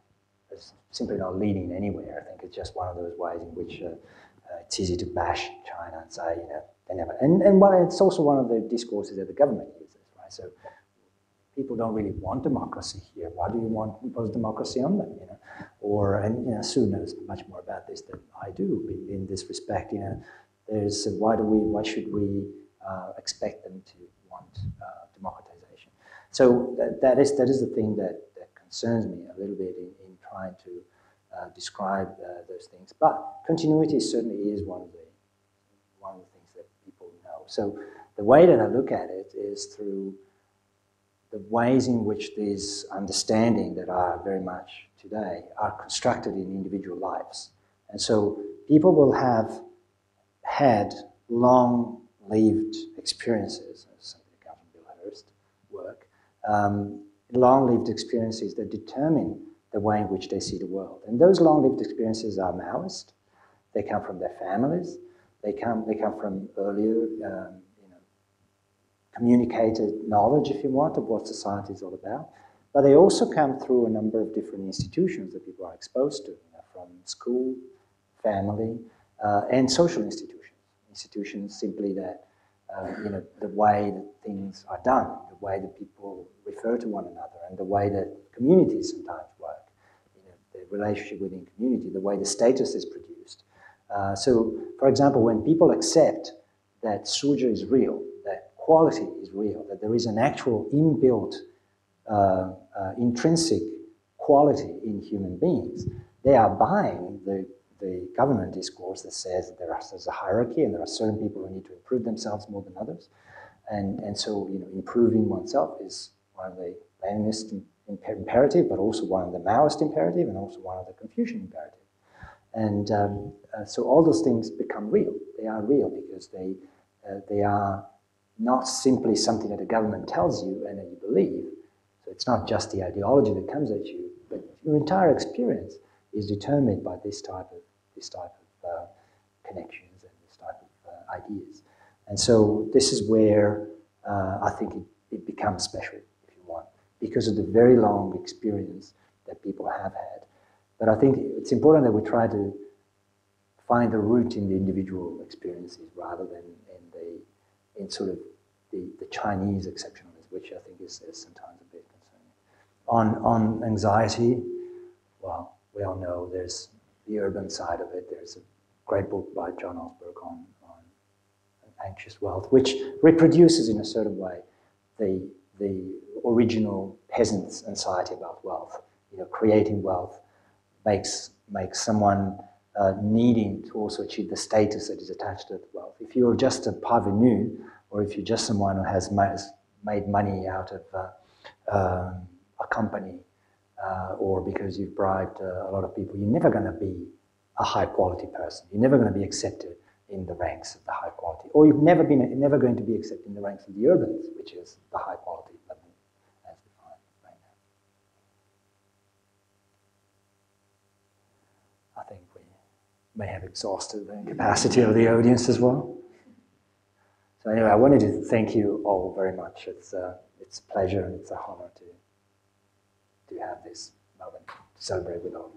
simply not leading anywhere. I think it's just one of those ways in which uh, uh, it's easy to bash China and say, you know, they never, and, and it's also one of the discourses that the government uses, right? So people don't really want democracy here. Why do you want impose democracy on them, you know? Or, and you know, Sue knows much more about this than I do in, in this respect, you know. There's, why do we, why should we uh, expect them to want uh, democratization? So that, that, is, that is the thing that, that concerns me a little bit in, in trying to uh, describe uh, those things. But continuity certainly is one of the one of the things that people know. So the way that I look at it is through the ways in which these understanding that are very much today are constructed in individual lives. And so people will have had long-lived experiences, as something that comes from Bill Hurst work, um, long-lived experiences that determine the way in which they see the world. And those long-lived experiences are Maoist. They come from their families. They come, they come from earlier um, you know, communicated knowledge, if you want, of what society is all about. But they also come through a number of different institutions that people are exposed to, you know, from school, family, uh, and social institutions. Institutions simply that, uh, you know, the way that things are done, the way that people refer to one another, and the way that communities sometimes work, you know, the relationship within community, the way the status is produced. Uh, so, for example, when people accept that suzhi is real, that quality is real, that there is an actual inbuilt, uh, uh, intrinsic quality in human beings, they are buying the, the government discourse that says there are, there's a hierarchy and there are certain people who need to improve themselves more than others. And, and so, you know, improving oneself is one of the Leninist imperative, but also one of the Maoist imperative and also one of the Confucian imperative. And um, uh, so all those things become real. They are real because they, uh, they are not simply something that the government tells you and then you believe. So it's not just the ideology that comes at you, but your entire experience is determined by this type of, this type of uh, connections and this type of uh, ideas. And so this is where uh, I think it, it becomes special, if you want, because of the very long experience that people have had. But I think it's important that we try to find the root in the individual experiences rather than in the in sort of the, the Chinese exceptionalism, which I think is, is sometimes a bit concerning. On on anxiety, well, we all know there's the urban side of it. There's a great book by John Osburg on, on anxious wealth, which reproduces in a certain way the the original peasant's anxiety about wealth. You know, creating wealth makes makes someone uh, needing to also achieve the status that is attached to wealth. If you're just a parvenu, or if you're just someone who has made money out of uh, um, a company, uh, or because you've bribed uh, a lot of people, you're never going to be a high quality person. You're never going to be accepted in the ranks of the high quality, or you've never been never going to be accepted in the ranks of the urbans, which is the high quality level as defined right now. I think we may have exhausted the capacity of the audience as well. So anyway, I wanted to thank you all very much. It's a, it's a pleasure and it's a honor to to have this moment to celebrate with all.